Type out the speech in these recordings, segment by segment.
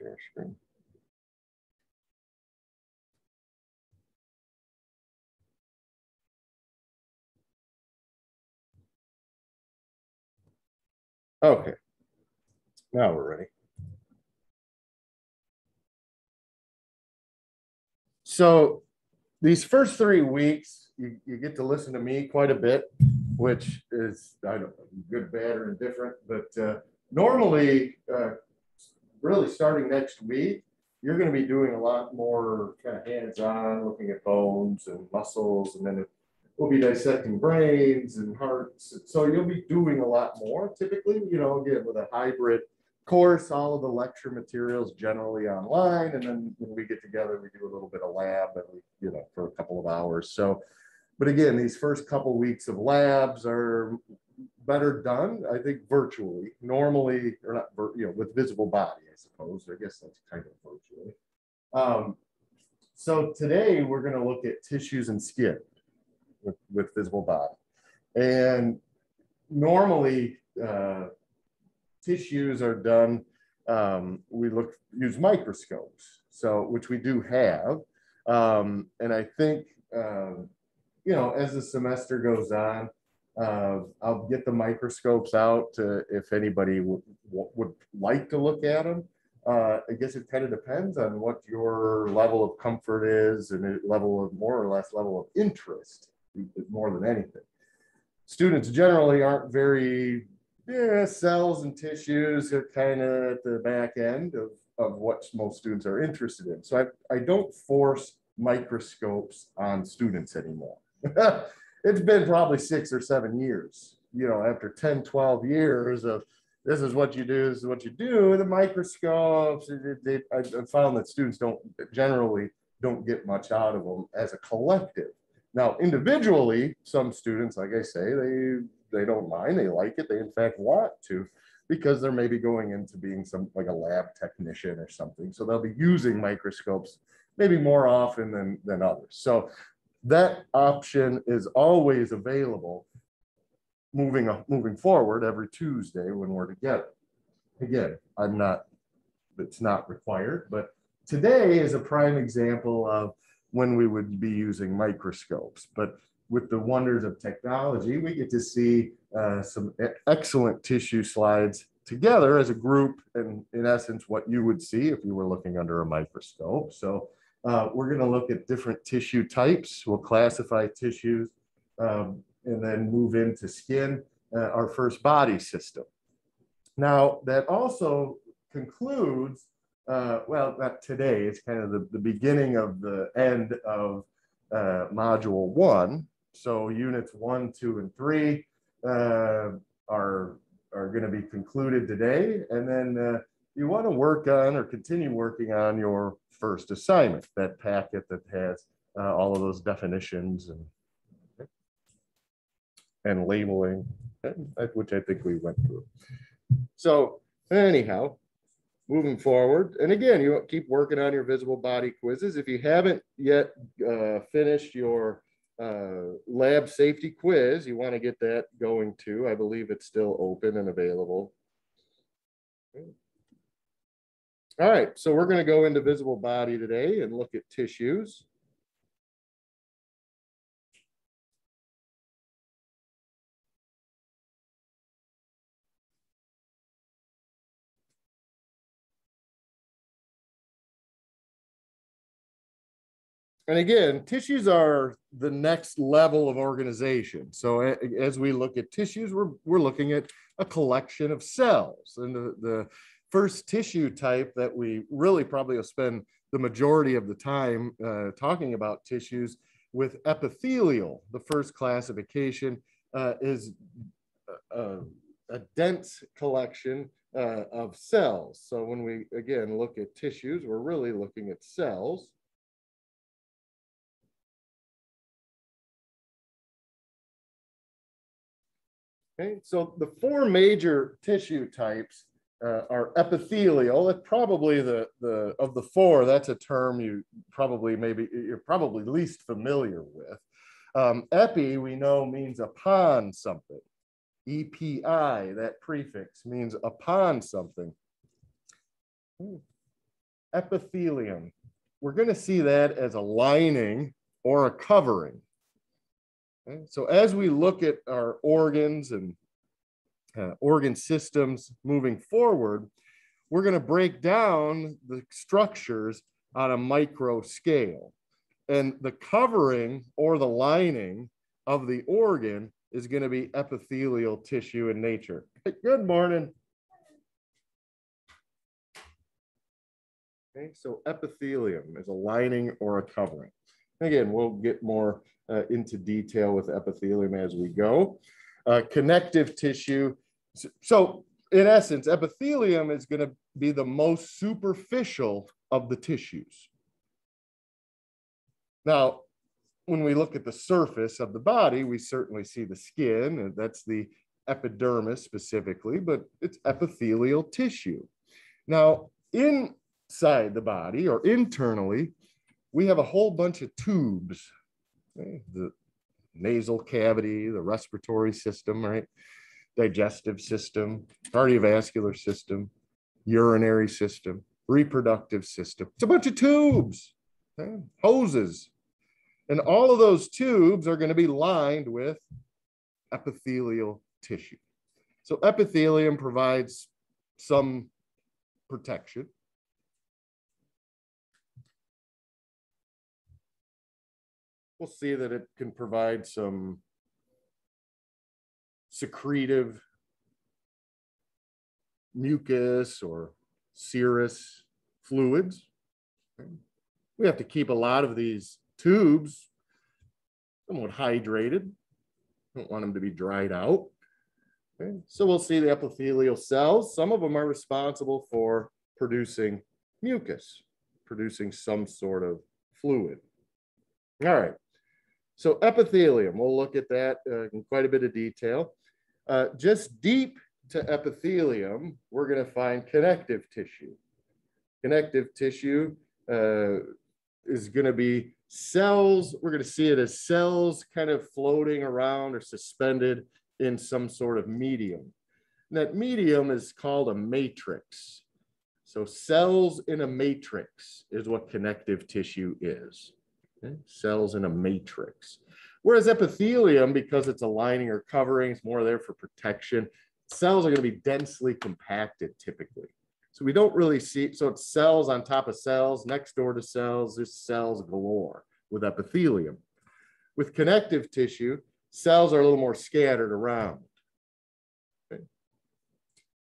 share screen. Okay, now we're ready. So these first three weeks, you, you get to listen to me quite a bit, which is, I don't know, good, bad, or indifferent. But uh, normally, uh, really starting next week, you're going to be doing a lot more kind of hands-on, looking at bones and muscles, and then we'll be dissecting brains and hearts. So you'll be doing a lot more typically, you know, again, with a hybrid course, all of the lecture materials generally online. And then when we get together, we do a little bit of lab every, you know, for a couple of hours. So, but again, these first couple weeks of labs are better done, I think, virtually. Normally, or not, you know, with visible body, I suppose. I guess that's kind of virtually. Um, so today we're going to look at tissues and skin with, with visible body. And normally, uh, tissues are done, um, we look use microscopes, so which we do have. Um, and I think, uh, you know, as the semester goes on, uh, I'll get the microscopes out to, if anybody would like to look at them. Uh, I guess it kind of depends on what your level of comfort is and level of more or less level of interest more than anything. Students generally aren't very yeah, cells and tissues are kind of at the back end of, of what most students are interested in. So I, I don't force microscopes on students anymore. it's been probably six or seven years, you know, after 10, 12 years of this is what you do, this is what you do. The microscopes, it, it, I found that students don't generally don't get much out of them as a collective. Now, individually, some students, like I say, they they don't mind, they like it, they in fact want to, because they're maybe going into being some like a lab technician or something. So they'll be using microscopes maybe more often than, than others. So that option is always available moving, moving forward every Tuesday when we're together. Again, I'm not, it's not required, but today is a prime example of when we would be using microscopes. But with the wonders of technology, we get to see uh, some excellent tissue slides together as a group and in essence what you would see if you were looking under a microscope. So uh, we're going to look at different tissue types. We'll classify tissues um, and then move into skin, uh, our first body system. Now that also concludes, uh, well, not today, it's kind of the, the beginning of the end of uh, module one, so units one, two, and three uh, are, are going to be concluded today. And then uh, you want to work on or continue working on your first assignment, that packet that has uh, all of those definitions and, and labeling, which I think we went through. So anyhow, moving forward. And again, you keep working on your visible body quizzes. If you haven't yet uh, finished your uh, lab safety quiz. You want to get that going too. I believe it's still open and available. All right, so we're going to go into visible body today and look at tissues. And again, tissues are the next level of organization. So as we look at tissues, we're, we're looking at a collection of cells. And the, the first tissue type that we really probably will spend the majority of the time uh, talking about tissues with epithelial. The first classification uh, is a, uh, a, dense collection uh, of cells. So when we, again, look at tissues, we're really looking at cells. Okay, so the four major tissue types uh, are epithelial. It's probably the, the, of the four, that's a term you probably maybe, you're probably least familiar with. Um, epi, we know, means upon something. EPI, that prefix, means upon something. epithelium. We're going to see that as a lining or a covering. Okay? So as we look at our organs and uh, organ systems moving forward, we're going to break down the structures on a micro scale. And the covering or the lining of the organ is going to be epithelial tissue in nature. Good morning. Okay, so epithelium is a lining or a covering. Again, we'll get more uh, into detail with epithelium as we go. Uh, connective tissue. So in essence, epithelium is going to be the most superficial of the tissues. Now, when we look at the surface of the body, we certainly see the skin, and that's the epidermis specifically, but it's epithelial tissue. Now, inside the body or internally, we have a whole bunch of tubes, okay? the nasal cavity, the respiratory system, right? Digestive system, cardiovascular system, urinary system, reproductive system. It's a bunch of tubes, okay? hoses. And all of those tubes are going to be lined with epithelial tissue. So epithelium provides some protection. We'll see that it can provide some secretive mucus or serous fluids. We have to keep a lot of these tubes somewhat hydrated. Don't want them to be dried out. Okay. So we'll see the epithelial cells. Some of them are responsible for producing mucus, producing some sort of fluid. All right. So epithelium, we'll look at that uh, in quite a bit of detail. Uh, just deep to epithelium, we're going to find connective tissue. Connective tissue uh, is going to be cells. We're going to see it as cells kind of floating around or suspended in some sort of medium. And that medium is called a matrix. So cells in a matrix is what connective tissue is. Okay? Cells in a matrix. Whereas epithelium, because it's a lining or covering, it's more there for protection. Cells are going to be densely compacted typically. So we don't really see, so it's cells on top of cells, next door to cells, there's cells galore with epithelium. With connective tissue, cells are a little more scattered around. Okay.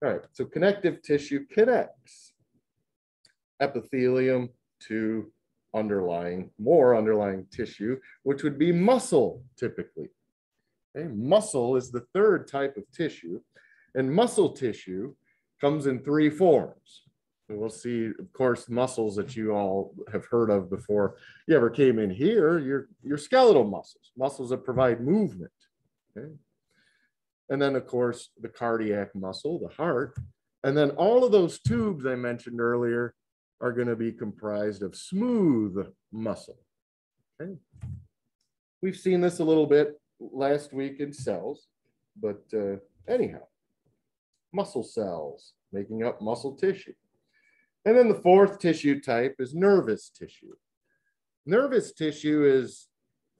All right, so connective tissue connects epithelium to underlying, more underlying tissue, which would be muscle typically. Okay. Muscle is the third type of tissue, and muscle tissue comes in three forms. And we'll see, of course, muscles that you all have heard of before you ever came in here, your, your skeletal muscles, muscles that provide movement. Okay. And then, of course, the cardiac muscle, the heart. And then all of those tubes I mentioned earlier are going to be comprised of smooth muscle. Okay. We've seen this a little bit last week in cells, but uh, anyhow, muscle cells making up muscle tissue. And then the fourth tissue type is nervous tissue. Nervous tissue is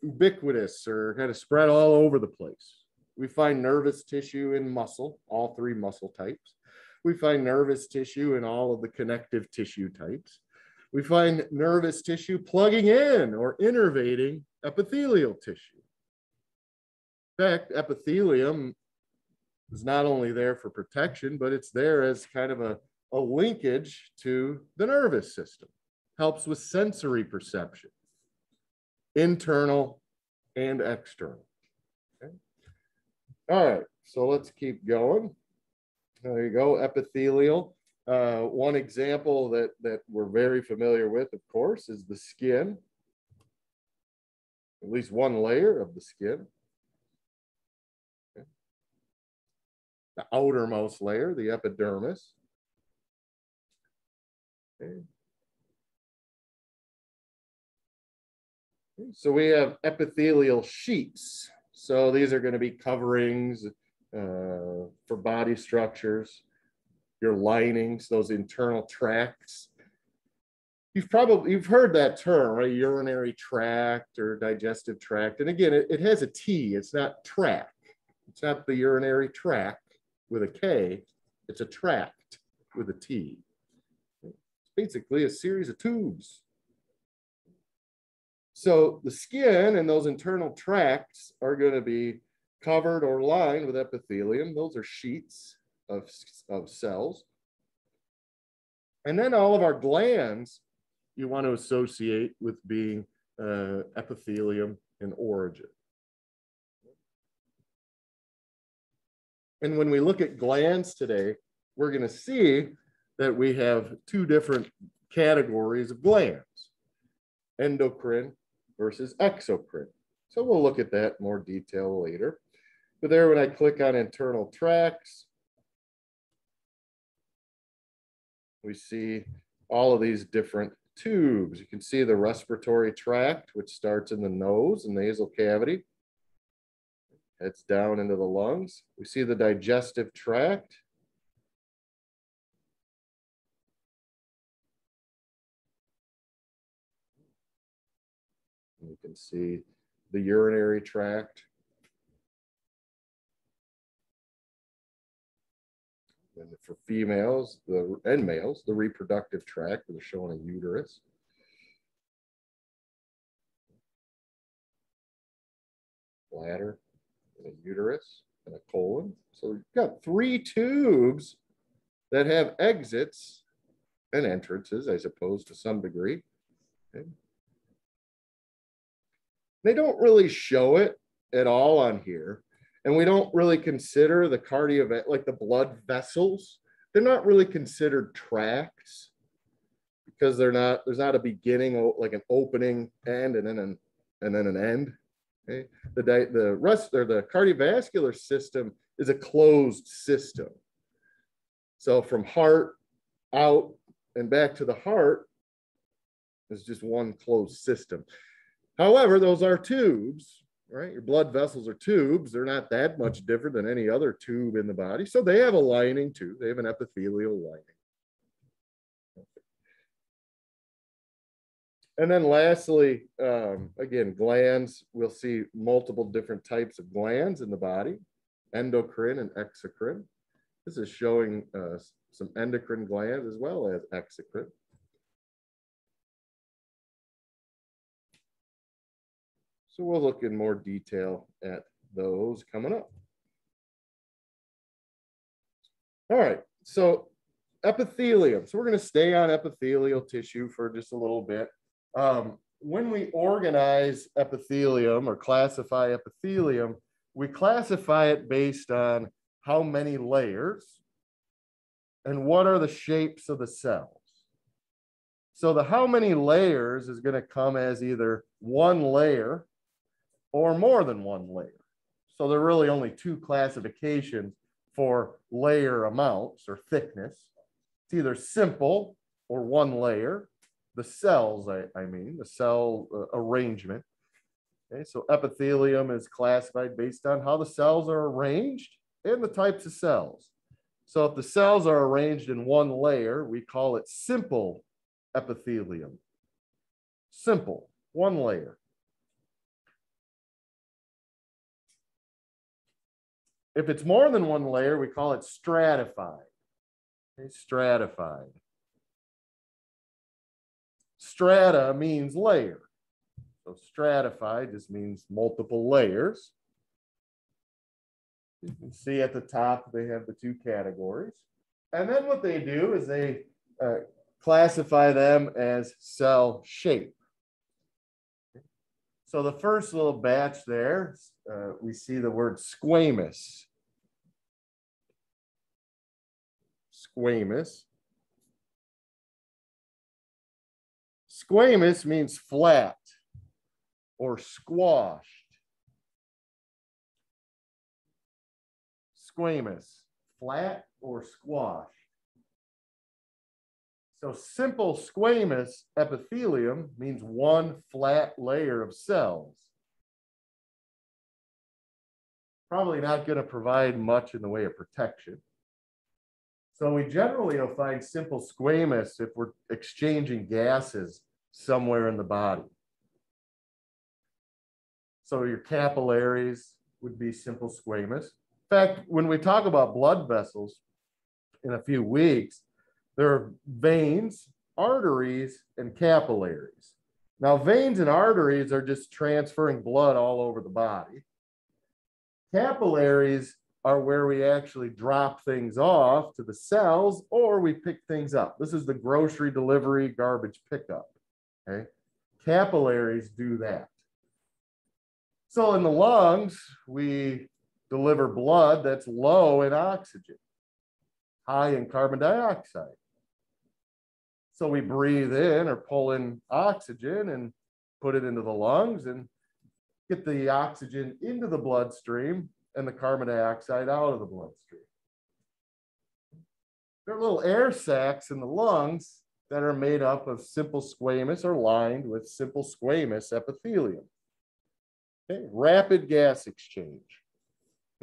ubiquitous or kind of spread all over the place. We find nervous tissue in muscle, all three muscle types. We find nervous tissue in all of the connective tissue types. We find nervous tissue plugging in or innervating epithelial tissue. In fact, epithelium is not only there for protection, but it's there as kind of a, a linkage to the nervous system, helps with sensory perception, internal and external. Okay. All right, so let's keep going. There you go, epithelial. Uh, one example that, that we're very familiar with, of course, is the skin. At least one layer of the skin. Okay. The outermost layer, the epidermis. Okay. So we have epithelial sheets. So these are going to be coverings, uh, for body structures, your linings, those internal tracts. you've probably you've heard that term, right? Urinary tract or digestive tract. And again, it, it has a T, it's not track. It's not the urinary track with a K, it's a tract with a T. It's basically a series of tubes. So the skin and those internal tracts are going to be covered or lined with epithelium. Those are sheets of, of cells. And then all of our glands you want to associate with being uh, epithelium in origin. And when we look at glands today, we're going to see that we have two different categories of glands, endocrine versus exocrine. So we'll look at that more detail later. But there, when I click on internal tracts, we see all of these different tubes. You can see the respiratory tract, which starts in the nose and nasal cavity. Heads down into the lungs. We see the digestive tract. You can see the urinary tract. And for females the, and males, the reproductive tract, they're showing a uterus. Bladder and a uterus and a colon. So you've got three tubes that have exits and entrances, I suppose, to some degree. Okay. They don't really show it at all on here. And we don't really consider the cardio, like the blood vessels, they're not really considered tracts because they're not, there's not a beginning, like an opening end and then an, and then an end. Okay. The, the rest or the cardiovascular system is a closed system. So from heart out and back to the heart is just one closed system. However, those are tubes, right? Your blood vessels are tubes. They're not that much different than any other tube in the body. So they have a lining too. They have an epithelial lining. And then lastly, um, again, glands, we'll see multiple different types of glands in the body, endocrine and exocrine. This is showing uh, some endocrine glands as well as exocrine. So we'll look in more detail at those coming up. All right, so epithelium. So we're going to stay on epithelial tissue for just a little bit. Um, when we organize epithelium or classify epithelium, we classify it based on how many layers and what are the shapes of the cells. So the how many layers is going to come as either one layer or more than one layer. So there are really only two classifications for layer amounts or thickness. It's either simple or one layer, the cells, I, I mean, the cell uh, arrangement. Okay, so epithelium is classified based on how the cells are arranged and the types of cells. So if the cells are arranged in one layer, we call it simple epithelium. Simple, one layer. If it's more than one layer, we call it stratified. Okay, stratified. Strata means layer. So stratified just means multiple layers. You can see at the top, they have the two categories. And then what they do is they uh, classify them as cell shape. So the first little batch there, uh, we see the word squamous. Squamous. Squamous means flat or squashed. Squamous, flat or squashed. So simple squamous epithelium means one flat layer of cells. Probably not going to provide much in the way of protection. So we generally will find simple squamous if we're exchanging gases somewhere in the body. So your capillaries would be simple squamous. In fact, when we talk about blood vessels in a few weeks, there are veins, arteries, and capillaries. Now, veins and arteries are just transferring blood all over the body. Capillaries are where we actually drop things off to the cells or we pick things up. This is the grocery delivery garbage pickup. Okay. Capillaries do that. So in the lungs, we deliver blood that's low in oxygen, high in carbon dioxide. So we breathe in or pull in oxygen and put it into the lungs and get the oxygen into the bloodstream and the carbon dioxide out of the bloodstream. There are little air sacs in the lungs that are made up of simple squamous or lined with simple squamous epithelium. Okay, rapid gas exchange.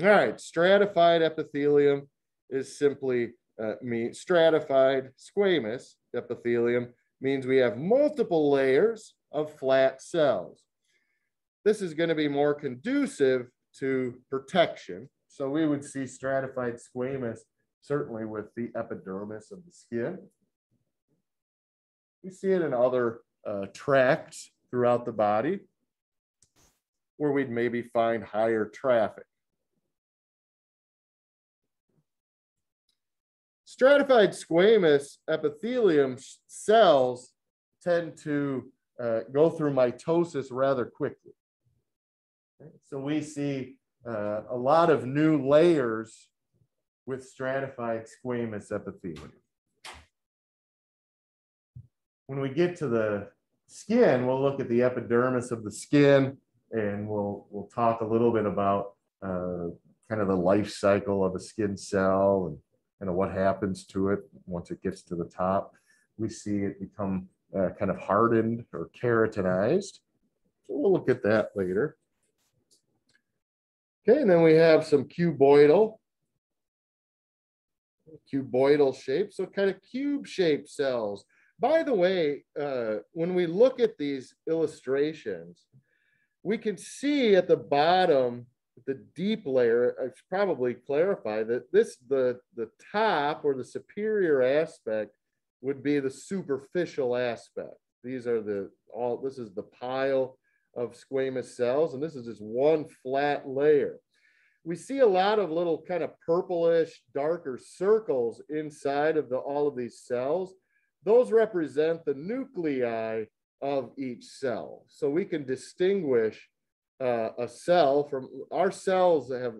All right, stratified epithelium is simply uh, stratified squamous epithelium means we have multiple layers of flat cells. This is going to be more conducive to protection. So we would see stratified squamous certainly with the epidermis of the skin. We see it in other uh, tracts throughout the body where we'd maybe find higher traffic. Stratified squamous epithelium cells tend to uh, go through mitosis rather quickly. So we see uh, a lot of new layers with stratified squamous epithelium. When we get to the skin, we'll look at the epidermis of the skin and we'll, we'll talk a little bit about uh, kind of the life cycle of a skin cell and kind of what happens to it once it gets to the top. We see it become uh, kind of hardened or keratinized. So we'll look at that later. Okay, and then we have some cuboidal, cuboidal shape, so kind of cube-shaped cells. By the way, uh, when we look at these illustrations, we can see at the bottom, the deep layer, I should probably clarify that this, the, the top or the superior aspect would be the superficial aspect. These are the, all, this is the pile of squamous cells, and this is just one flat layer. We see a lot of little kind of purplish, darker circles inside of the, all of these cells. Those represent the nuclei of each cell. So we can distinguish uh, a cell from, our cells that have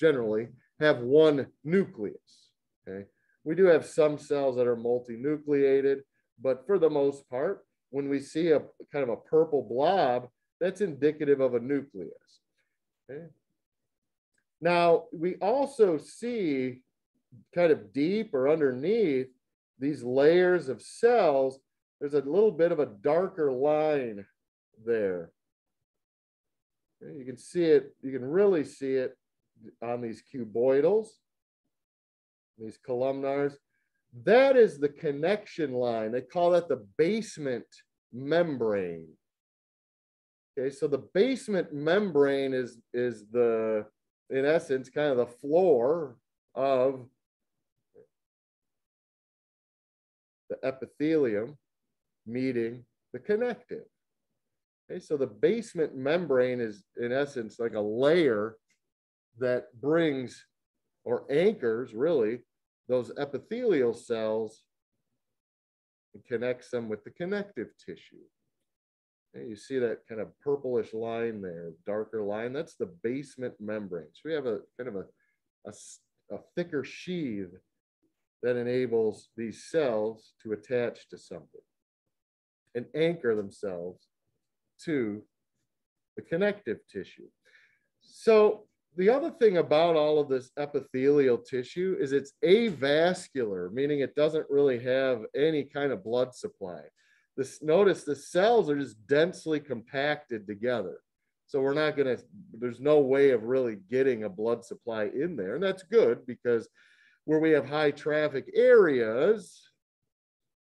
generally have one nucleus, okay? We do have some cells that are multinucleated, but for the most part, when we see a kind of a purple blob, that's indicative of a nucleus. Okay. Now, we also see kind of deep or underneath these layers of cells, there's a little bit of a darker line there. You can see it, you can really see it on these cuboidals, these columnars. That is the connection line. They call that the basement membrane. Okay, so the basement membrane is, is the, in essence, kind of the floor of the epithelium meeting the connective. Okay, so the basement membrane is, in essence, like a layer that brings or anchors really those epithelial cells and connects them with the connective tissue. And you see that kind of purplish line there, darker line. That's the basement membrane. So we have a kind of a, a, a thicker sheath that enables these cells to attach to something and anchor themselves to the connective tissue. So the other thing about all of this epithelial tissue is it's avascular, meaning it doesn't really have any kind of blood supply. This notice the cells are just densely compacted together. So we're not going to, there's no way of really getting a blood supply in there. And that's good because where we have high traffic areas,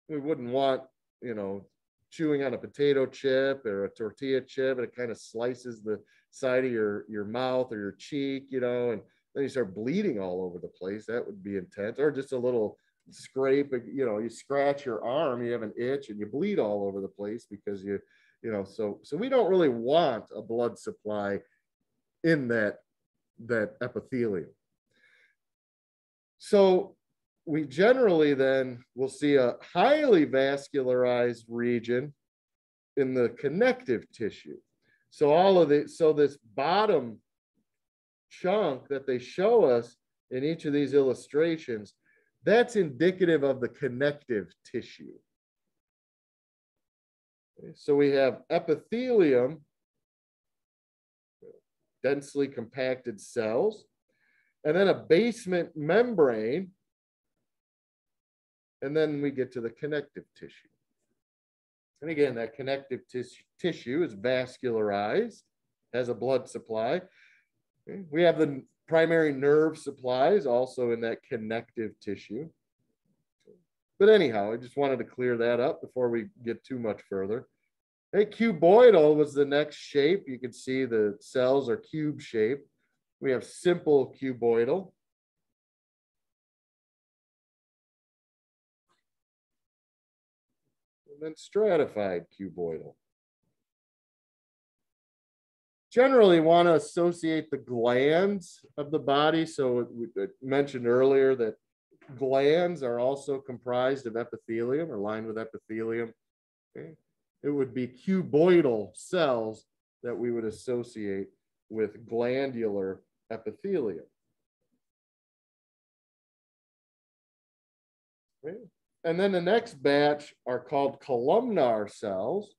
we wouldn't want, you know, chewing on a potato chip or a tortilla chip and it kind of slices the side of your, your mouth or your cheek, you know, and then you start bleeding all over the place. That would be intense. Or just a little scrape, uh, you know, you scratch your arm, you have an itch and you bleed all over the place because you, you know, so so we don't really want a blood supply in that that epithelium. So we generally then will see a highly vascularized region in the connective tissue. So all of the, so this bottom chunk that they show us in each of these illustrations, that's indicative of the connective tissue. So we have epithelium, densely compacted cells, and then a basement membrane, and then we get to the connective tissue. And again, that connective tis tissue is vascularized, has a blood supply. We have the primary nerve supplies also in that connective tissue. But anyhow, I just wanted to clear that up before we get too much further. Hey, cuboidal was the next shape. You can see the cells are cube shaped. We have simple cuboidal. And then stratified cuboidal. Generally want to associate the glands of the body. So we mentioned earlier that glands are also comprised of epithelium or lined with epithelium. Okay. It would be cuboidal cells that we would associate with glandular epithelium. Okay. And then the next batch are called columnar cells.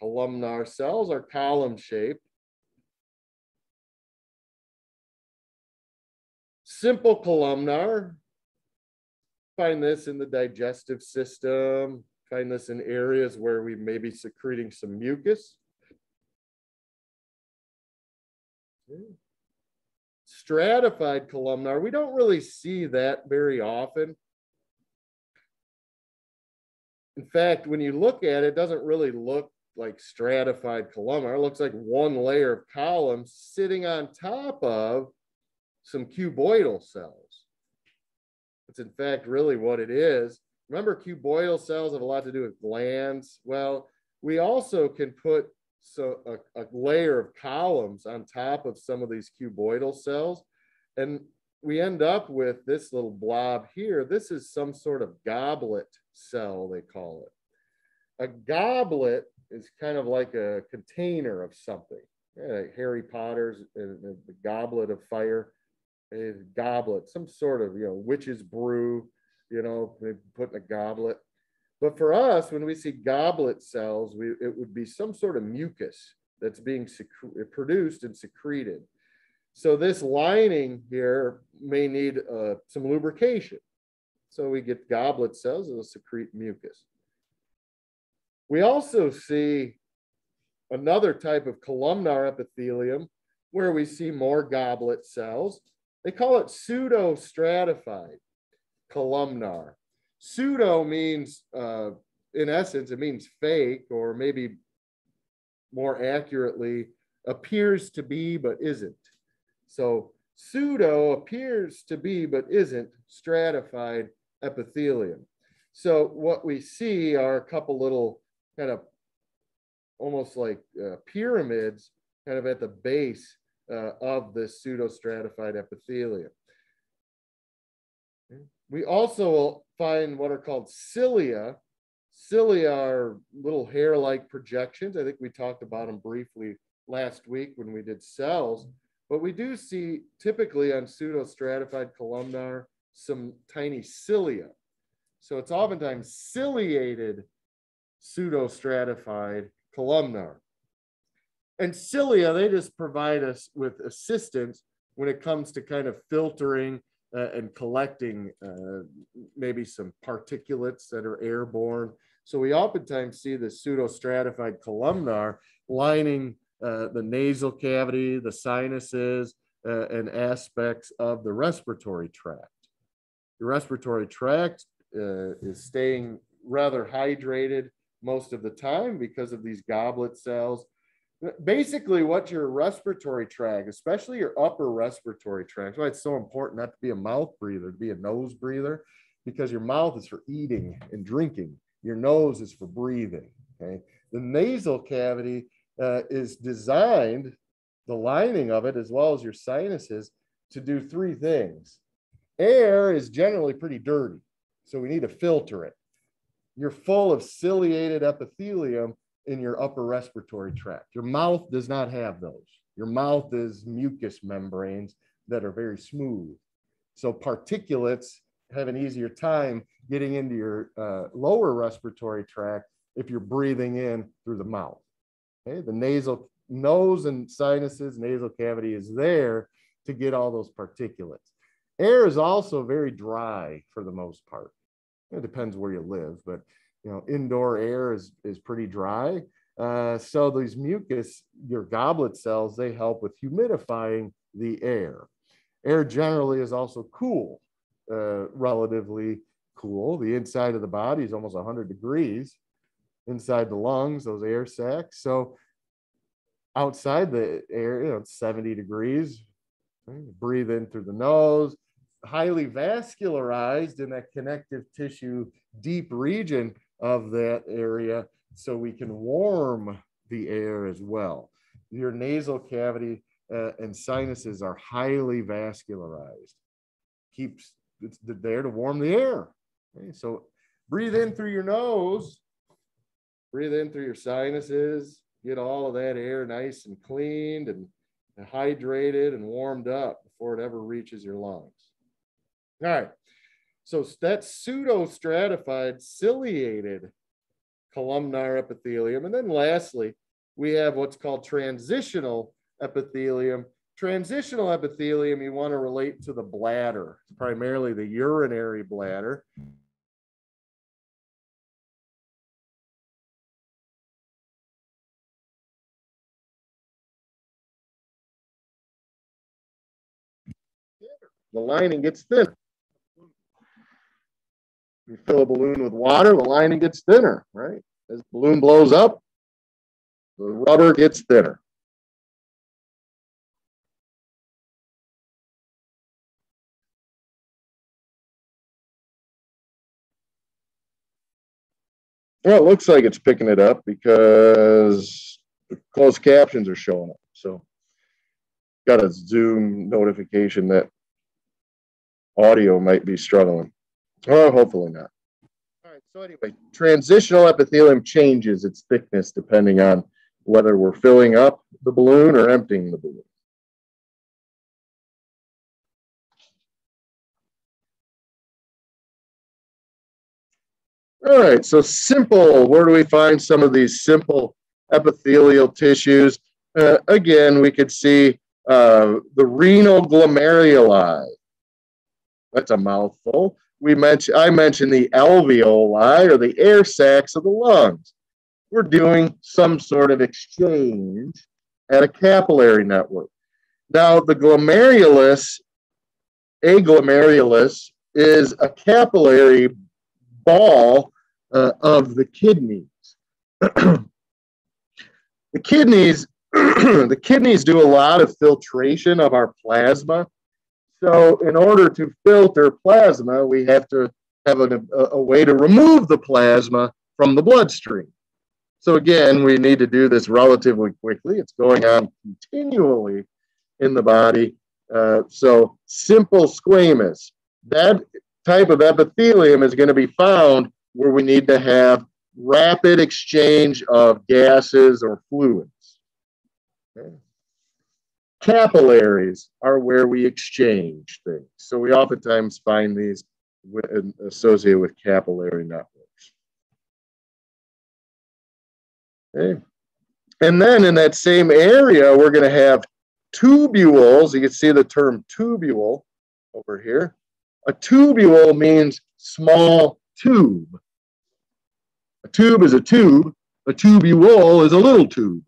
Columnar cells are column shaped. Simple columnar, find this in the digestive system, find this in areas where we may be secreting some mucus. Stratified columnar, we don't really see that very often. In fact, when you look at it, it doesn't really look like stratified columnar. It looks like one layer of columns sitting on top of some cuboidal cells. It's in fact really what it is. Remember, cuboidal cells have a lot to do with glands. Well, we also can put so a, a layer of columns on top of some of these cuboidal cells. And we end up with this little blob here. This is some sort of goblet cell, they call it. A goblet is kind of like a container of something. Yeah, Harry Potter's uh, the goblet of fire, a goblet, some sort of, you know, witch's brew, you know, they put in a goblet. But for us, when we see goblet cells, we, it would be some sort of mucus that's being produced and secreted. So this lining here may need uh, some lubrication. So we get goblet cells that will secrete mucus. We also see another type of columnar epithelium where we see more goblet cells. They call it pseudo-stratified columnar. Pseudo means, uh, in essence, it means fake or maybe more accurately, appears to be but isn't. So pseudo appears to be but isn't stratified epithelium. So what we see are a couple little kind of almost like uh, pyramids kind of at the base uh, of this pseudostratified epithelium. We also find what are called cilia. Cilia are little hair-like projections. I think we talked about them briefly last week when we did cells, but we do see typically on pseudostratified columnar some tiny cilia. So it's oftentimes ciliated pseudostratified columnar. And cilia, they just provide us with assistance when it comes to kind of filtering uh, and collecting uh, maybe some particulates that are airborne. So we oftentimes see the pseudostratified columnar lining uh, the nasal cavity, the sinuses, uh, and aspects of the respiratory tract. The respiratory tract uh, is staying rather hydrated most of the time because of these goblet cells. Basically, what your respiratory tract, especially your upper respiratory tract, why it's so important not to be a mouth breather, to be a nose breather, because your mouth is for eating and drinking, your nose is for breathing. Okay, the nasal cavity uh, is designed, the lining of it, as well as your sinuses, to do three things. Air is generally pretty dirty, so we need to filter it. You're full of ciliated epithelium in your upper respiratory tract. Your mouth does not have those. Your mouth is mucous membranes that are very smooth. So particulates have an easier time getting into your uh, lower respiratory tract if you're breathing in through the mouth. Okay, the nasal nose and sinuses, nasal cavity is there to get all those particulates. Air is also very dry for the most part. It depends where you live, but you know, indoor air is, is pretty dry. Uh, so these mucus, your goblet cells, they help with humidifying the air. Air generally is also cool, uh, relatively cool. The inside of the body is almost 100 degrees inside the lungs, those air sacs. So outside the air, you know, it's 70 degrees. Breathe in through the nose, highly vascularized in that connective tissue deep region of that area so we can warm the air as well. Your nasal cavity uh, and sinuses are highly vascularized. Keeps it's there to warm the air. Okay? So breathe in through your nose, breathe in through your sinuses, get all of that air nice and cleaned and, and hydrated and warmed up before it ever reaches your lungs. All right. So that's pseudo-stratified ciliated columnar epithelium. And then lastly, we have what's called transitional epithelium. Transitional epithelium, you want to relate to the bladder, primarily the urinary bladder. The lining gets thinner. You fill a balloon with water, the lining gets thinner, right? As the balloon blows up, the rubber gets thinner. Well, it looks like it's picking it up because the closed captions are showing up. So got a Zoom notification that audio might be struggling. Oh, hopefully not. All right. So anyway, transitional epithelium changes its thickness depending on whether we're filling up the balloon or emptying the balloon. All right, so simple, where do we find some of these simple epithelial tissues? Uh, again, we could see uh, the renal glomeruli. That's a mouthful we mentioned I mentioned the alveoli or the air sacs of the lungs. We're doing some sort of exchange at a capillary network. Now, the glomerulus, a glomerulus, is a capillary ball uh, of the kidneys. the kidneys, the kidneys do a lot of filtration of our plasma so, in order to filter plasma, we have to have a, a, way to remove the plasma from the bloodstream. So, again, we need to do this relatively quickly. It's going on continually in the body. Uh, so, simple squamous, that type of epithelium is going to be found where we need to have rapid exchange of gases or fluids. Okay capillaries are where we exchange things. So we oftentimes find these associated with capillary networks. Okay. And then in that same area, we're going to have tubules. You can see the term tubule over here. A tubule means small tube. A tube is a tube. A tubule is a little tube.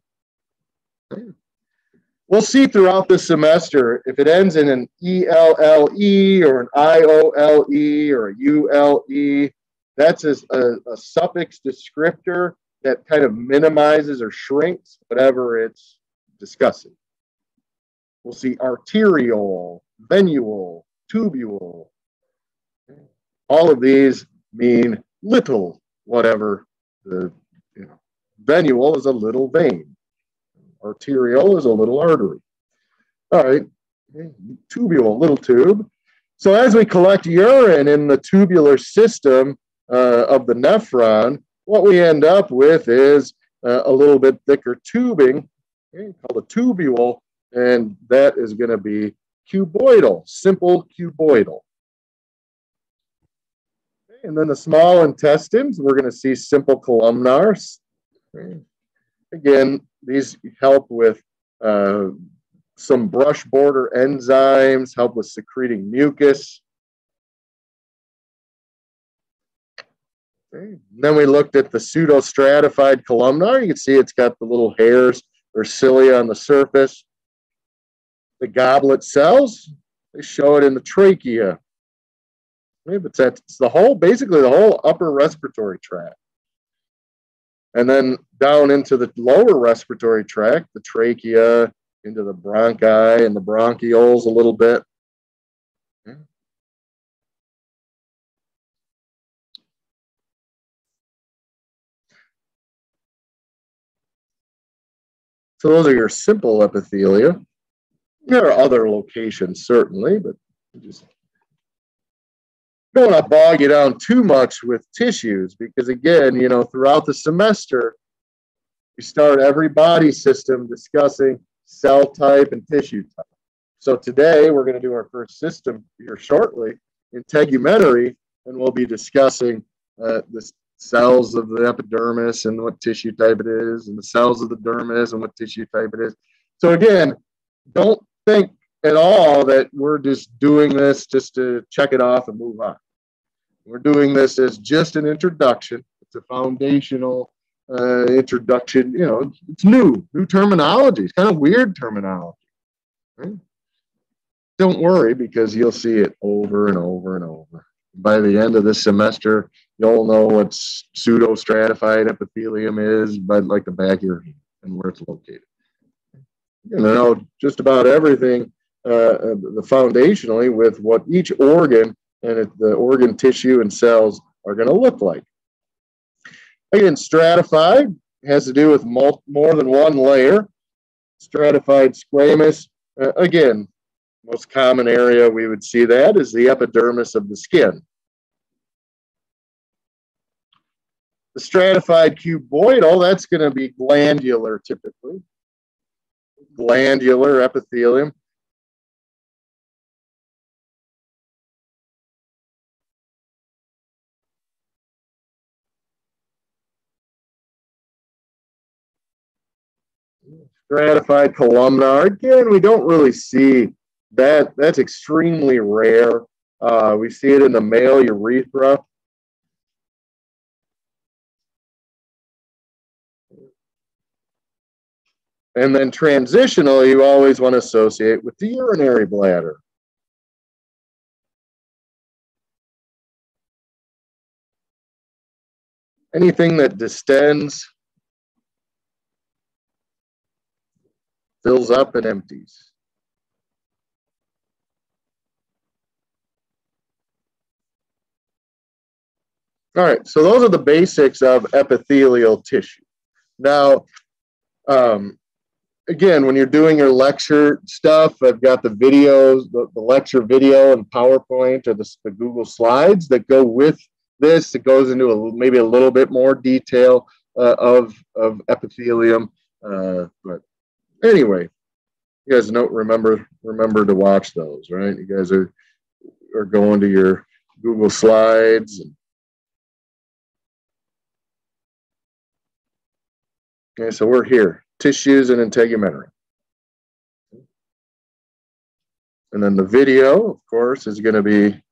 Okay. We'll see throughout the semester if it ends in an ELLE or an IOLE or a U-L-E. That's a, a, suffix descriptor that kind of minimizes or shrinks whatever it's discussing. We'll see arteriole, venule, tubule. All of these mean little, whatever the you know, venule is a little vein. Arteriole is a little artery. All right, tubule, little tube. So as we collect urine in the tubular system uh, of the nephron, what we end up with is uh, a little bit thicker tubing okay, called a tubule, and that is going to be cuboidal, simple cuboidal. Okay, and then the small intestines, we're going to see simple columnars. Okay. Again, these help with uh, some brush border enzymes, help with secreting mucus. Then we looked at the pseudostratified columnar. You can see it's got the little hairs or cilia on the surface. The goblet cells, they show it in the trachea. Okay, but that's the whole, basically the whole upper respiratory tract. And then down into the lower respiratory tract, the trachea, into the bronchi and the bronchioles a little bit. So those are your simple epithelia. There are other locations, certainly, but just don't want to bog you down too much with tissues because, again, you know, throughout the semester, we start every body system discussing cell type and tissue type. So today we're going to do our first system here shortly, integumentary, and we'll be discussing uh, the cells of the epidermis and what tissue type it is, and the cells of the dermis and what tissue type it is. So again, don't think at all that we're just doing this just to check it off and move on. We're doing this as just an introduction. It's a foundational uh, introduction. You know, it's new, new terminology. It's kind of weird terminology. Right? Don't worry because you'll see it over and over and over. By the end of this semester, you'll know what pseudostratified epithelium is but like the back of your hand and where it's located. You know just about everything foundationally with what each organ and the organ tissue and cells are going to look like. Again, stratified has to do with more than one layer. Stratified squamous, uh, again, most common area we would see that is the epidermis of the skin. The stratified cuboidal, that's going to be glandular typically. Glandular epithelium. Stratified columnar. Again, we don't really see that. That's extremely rare. Uh, we see it in the male urethra. And then transitional, you always want to associate with the urinary bladder. Anything that distends fills up and empties. All right, so those are the basics of epithelial tissue. Now, um, again, when you're doing your lecture stuff, I've got the videos, the, the lecture video and PowerPoint or the, the, Google Slides that go with this. It goes into a, maybe a little bit more detail uh, of, of epithelium, uh, but anyway, you guys don't remember remember to watch those, right? You guys are are going to your Google Slides and Okay, so we're here, tissues and integumentary. And then the video, of course, is going to be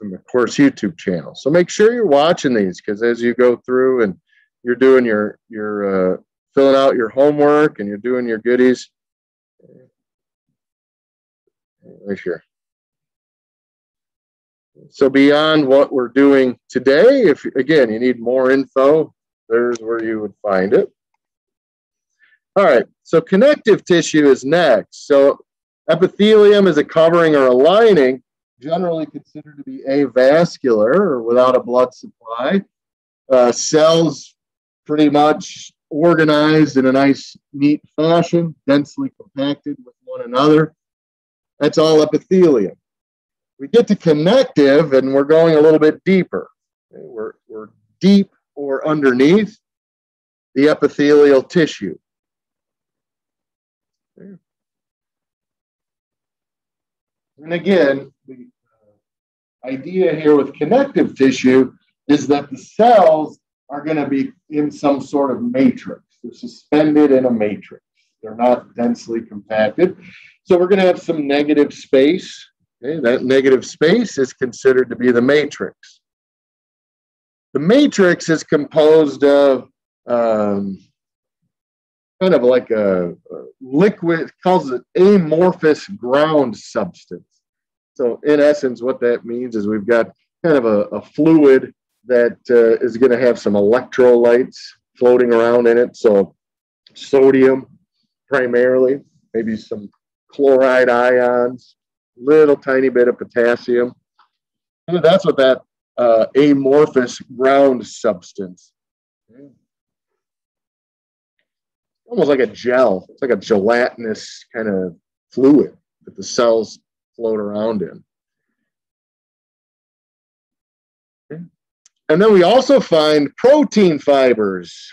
from the course YouTube channel. So make sure you're watching these because as you go through and you're doing your your uh, filling out your homework and you're doing your goodies. Right here. So beyond what we're doing today, if again you need more info, there's where you would find it. All right, so connective tissue is next. So epithelium is a covering or a lining, generally considered to be avascular or without a blood supply. Uh, cells pretty much organized in a nice, neat fashion, densely compacted with one another. That's all epithelium. We get to connective and we're going a little bit deeper. Okay, we're, we're deep or underneath the epithelial tissue. Okay. And again, the idea here with connective tissue is that the cells are going to be in some sort of matrix. They're suspended in a matrix. They're not densely compacted. So we're going to have some negative space. Okay? That negative space is considered to be the matrix. The matrix is composed of um, kind of like a, a liquid, calls it amorphous ground substance. So in essence, what that means is we've got kind of a, a fluid that uh, is going to have some electrolytes floating around in it. So sodium primarily, maybe some chloride ions, little tiny bit of potassium. And that's what that uh, amorphous ground substance. Almost like a gel. It's like a gelatinous kind of fluid that the cells float around in. And then we also find protein fibers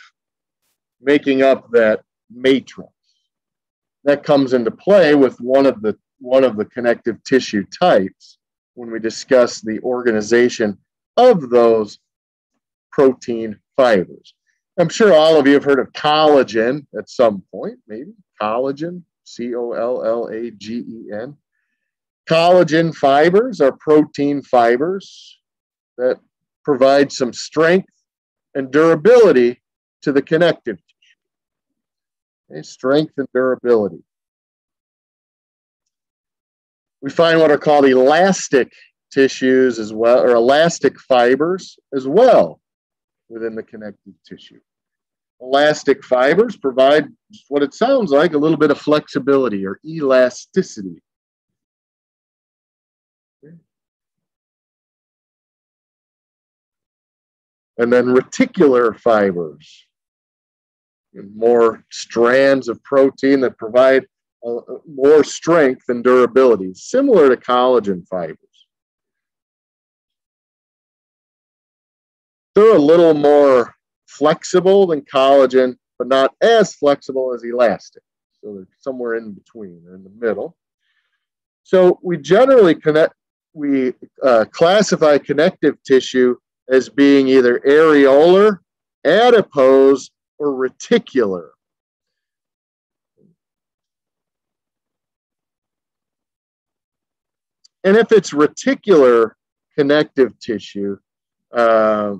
making up that matrix. That comes into play with one of the one of the connective tissue types when we discuss the organization of those protein fibers. I'm sure all of you have heard of collagen at some point, maybe collagen, C O L L A G E N. Collagen fibers are protein fibers that provide some strength and durability to the connective tissue. Okay, strength and durability. We find what are called elastic tissues as well, or elastic fibers as well within the connective tissue. Elastic fibers provide what it sounds like a little bit of flexibility or elasticity And then reticular fibers, more strands of protein that provide uh, more strength and durability, similar to collagen fibers. They're a little more flexible than collagen, but not as flexible as elastic. So they're somewhere in between, or in the middle. So we generally connect, we uh, classify connective tissue as being either areolar, adipose, or reticular. And if it's reticular connective tissue, uh,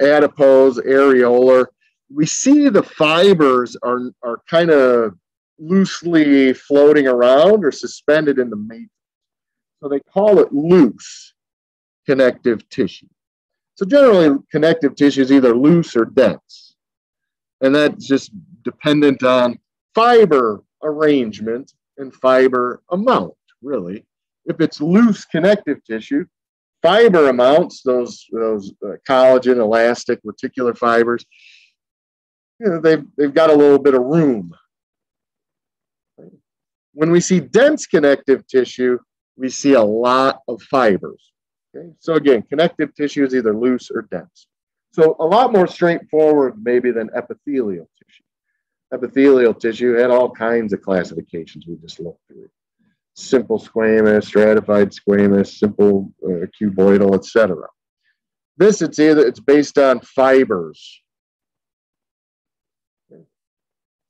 adipose, areolar, we see the fibers are, are kind of loosely floating around or suspended in the matrix. So they call it loose connective tissue. So generally, connective tissue is either loose or dense. And that's just dependent on fiber arrangement and fiber amount, really. If it's loose connective tissue, fiber amounts, those, those uh, collagen, elastic, reticular fibers, you know, they've, they've got a little bit of room. When we see dense connective tissue, we see a lot of fibers. Okay, so again, connective tissue is either loose or dense. So a lot more straightforward maybe than epithelial tissue. Epithelial tissue had all kinds of classifications we just looked through. Simple squamous, stratified squamous, simple uh, cuboidal, etc. This it's either it's based on fibers.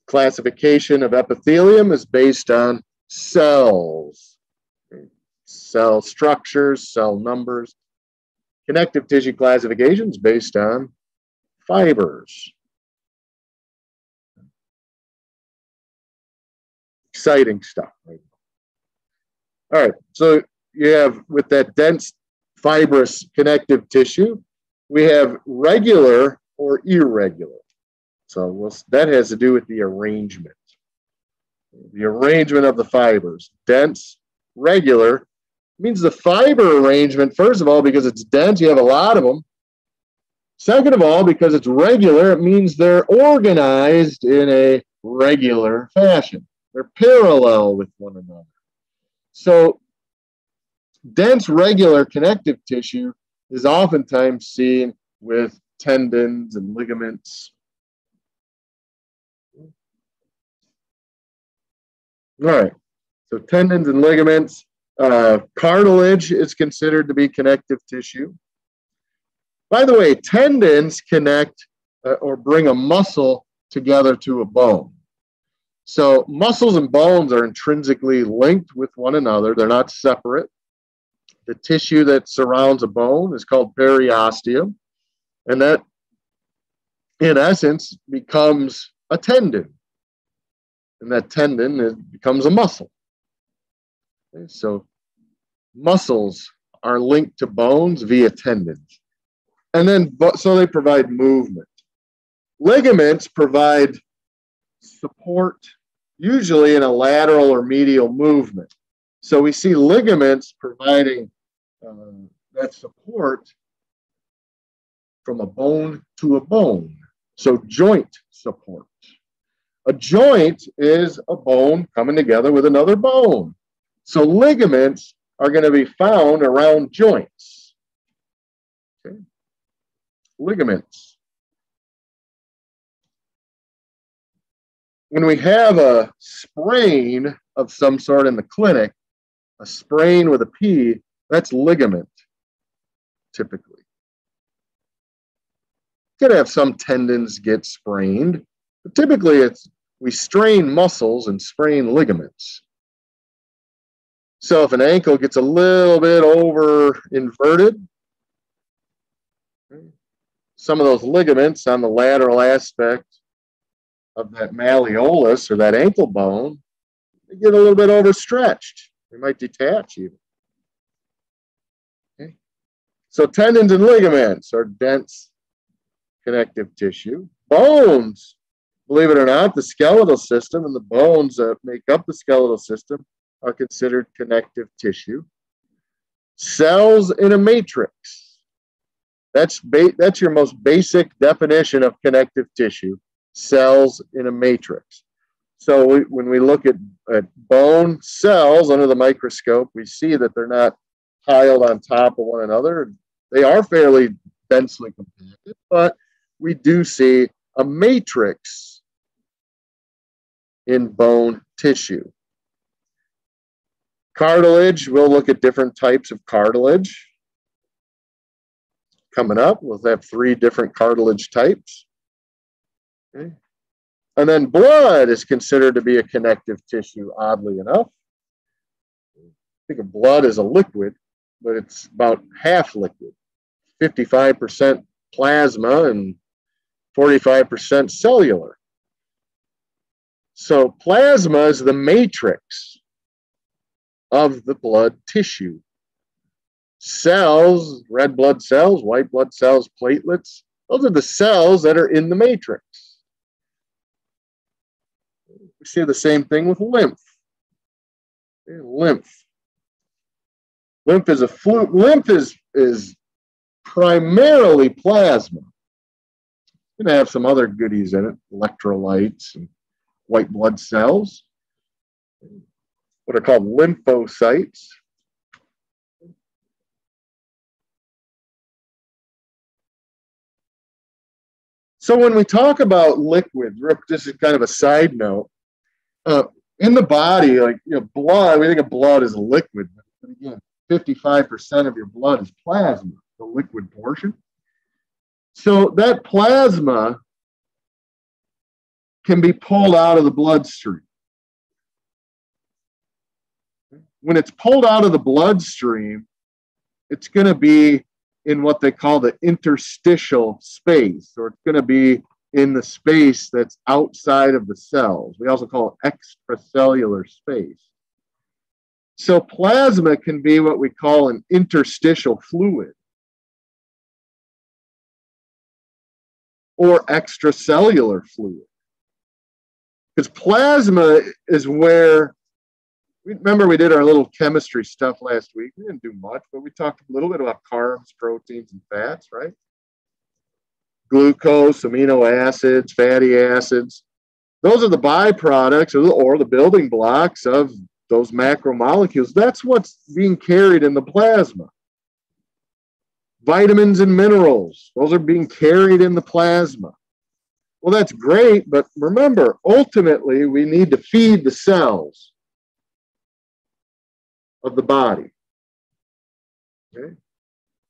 Classification of epithelium is based on cells cell structures, cell numbers. connective tissue classifications based on fibers. Exciting stuff. Right? All right, so you have with that dense fibrous connective tissue, we have regular or irregular. So we'll, that has to do with the arrangement. The arrangement of the fibers. Dense, regular, means the fiber arrangement, first of all, because it's dense, you have a lot of them. Second of all, because it's regular, it means they're organized in a regular fashion. They're parallel with one another. So dense regular connective tissue is oftentimes seen with tendons and ligaments. All right, so tendons and ligaments. Uh, cartilage is considered to be connective tissue. By the way, tendons connect uh, or bring a muscle together to a bone. So muscles and bones are intrinsically linked with one another. They're not separate. The tissue that surrounds a bone is called periosteum, and that, in essence, becomes a tendon. And that tendon becomes a muscle. Okay, so muscles are linked to bones via tendons. And then, so they provide movement. Ligaments provide support, usually in a lateral or medial movement. So we see ligaments providing uh, that support from a bone to a bone. So joint support. A joint is a bone coming together with another bone. So ligaments are going to be found around joints. Okay. Ligaments. When we have a sprain of some sort in the clinic, a sprain with a P, that's ligament, typically. Could have some tendons get sprained, but typically it's we strain muscles and sprain ligaments. So if an ankle gets a little bit over inverted, some of those ligaments on the lateral aspect of that malleolus or that ankle bone, they get a little bit overstretched. They might detach even. Okay. So tendons and ligaments are dense connective tissue. Bones, believe it or not, the skeletal system and the bones that make up the skeletal system are considered connective tissue. Cells in a matrix. That's, that's your most basic definition of connective tissue cells in a matrix. So we, when we look at, at bone cells under the microscope, we see that they're not piled on top of one another. They are fairly densely compacted, but we do see a matrix in bone tissue. Cartilage, we'll look at different types of cartilage. Coming up, we'll have three different cartilage types. Okay. And then blood is considered to be a connective tissue, oddly enough. Think of blood as a liquid, but it's about half liquid 55% plasma and 45% cellular. So, plasma is the matrix of the blood tissue. Cells, red blood cells, white blood cells, platelets, those are the cells that are in the matrix. We see the same thing with lymph. Lymph. Lymph is a fluid. Lymph is, is primarily plasma. It's going to have some other goodies in it, electrolytes and white blood cells, what are called lymphocytes. So when we talk about liquids, this is kind of a side note. Uh, in the body, like you know, blood, we think of blood as a liquid, but again, 55% of your blood is plasma the liquid portion. So that plasma can be pulled out of the bloodstream. When it's pulled out of the bloodstream, it's going to be in what they call the interstitial space, or it's going to be in the space that's outside of the cells. We also call it extracellular space. So plasma can be what we call an interstitial fluid or extracellular fluid. Because plasma is where, remember we did our little chemistry stuff last week. We didn't do much, but we talked a little bit about carbs, proteins, and fats, right? Glucose, amino acids, fatty acids. Those are the byproducts or the, or the building blocks of those macromolecules, that's what's being carried in the plasma. Vitamins and minerals, those are being carried in the plasma. Well, that's great, but remember, ultimately, we need to feed the cells of the body. Okay?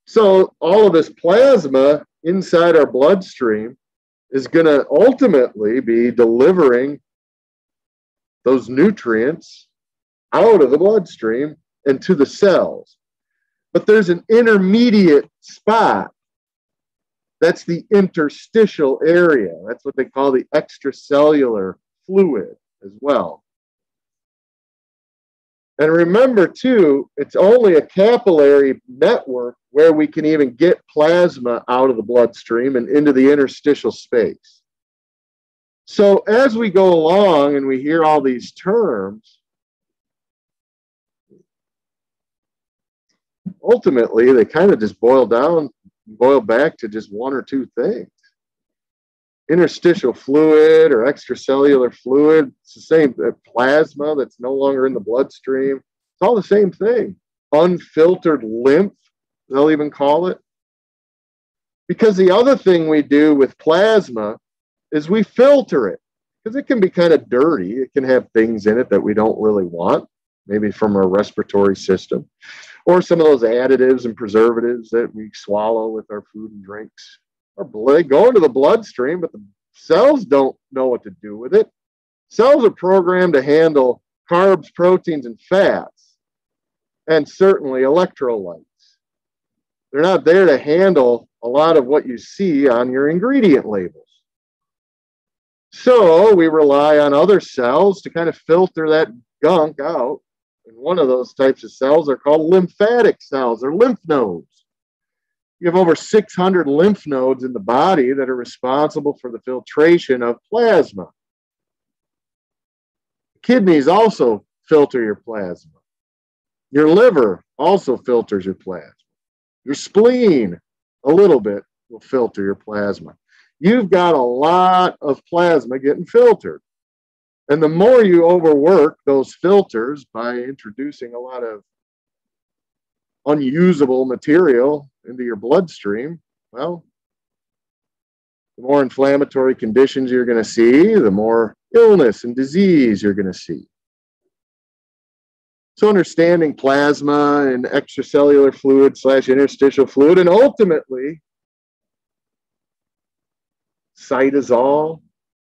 So, all of this plasma inside our bloodstream is going to ultimately be delivering those nutrients out of the bloodstream and to the cells. But there's an intermediate spot. That's the interstitial area. That's what they call the extracellular fluid as well. And remember, too, it's only a capillary network where we can even get plasma out of the bloodstream and into the interstitial space. So, as we go along and we hear all these terms, ultimately they kind of just boil down, boil back to just one or two things. Interstitial fluid or extracellular fluid, it's the same uh, plasma that's no longer in the bloodstream. It's all the same thing. Unfiltered lymph, they'll even call it. Because the other thing we do with plasma is we filter it because it can be kind of dirty. It can have things in it that we don't really want, maybe from our respiratory system or some of those additives and preservatives that we swallow with our food and drinks. Or blood, go into the bloodstream, but the cells don't know what to do with it. Cells are programmed to handle carbs, proteins, and fats, and certainly electrolytes. They're not there to handle a lot of what you see on your ingredient labels. So we rely on other cells to kind of filter that gunk out and one of those types of cells are called lymphatic cells or lymph nodes. You have over 600 lymph nodes in the body that are responsible for the filtration of plasma. Kidneys also filter your plasma. Your liver also filters your plasma. Your spleen, a little bit, will filter your plasma. You've got a lot of plasma getting filtered. And the more you overwork those filters by introducing a lot of unusable material into your bloodstream, well, the more inflammatory conditions you're going to see, the more illness and disease you're going to see. So, understanding plasma and extracellular fluid slash interstitial fluid, and ultimately cytosol,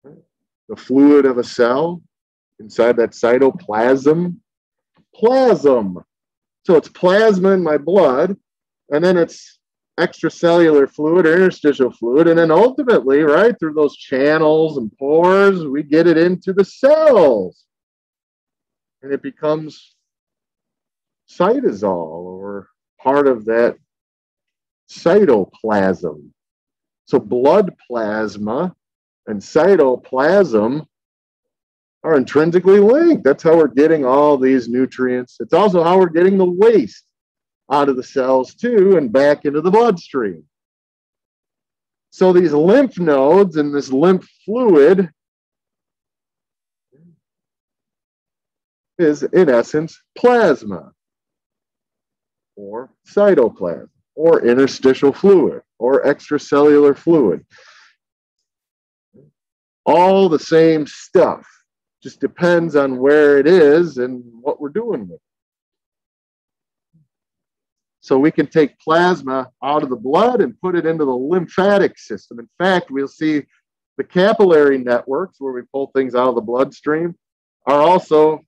the fluid of a cell inside that cytoplasm. Plasm. So it's plasma in my blood, and then it's extracellular fluid or interstitial fluid. And then ultimately, right, through those channels and pores, we get it into the cells. And it becomes cytosol or part of that cytoplasm. So blood plasma and cytoplasm are intrinsically linked. That's how we're getting all these nutrients. It's also how we're getting the waste out of the cells too and back into the bloodstream. So these lymph nodes and this lymph fluid is in essence plasma or cytoplasm or interstitial fluid or extracellular fluid all the same stuff. Just depends on where it is and what we're doing with it. So we can take plasma out of the blood and put it into the lymphatic system. In fact, we'll see the capillary networks where we pull things out of the bloodstream are also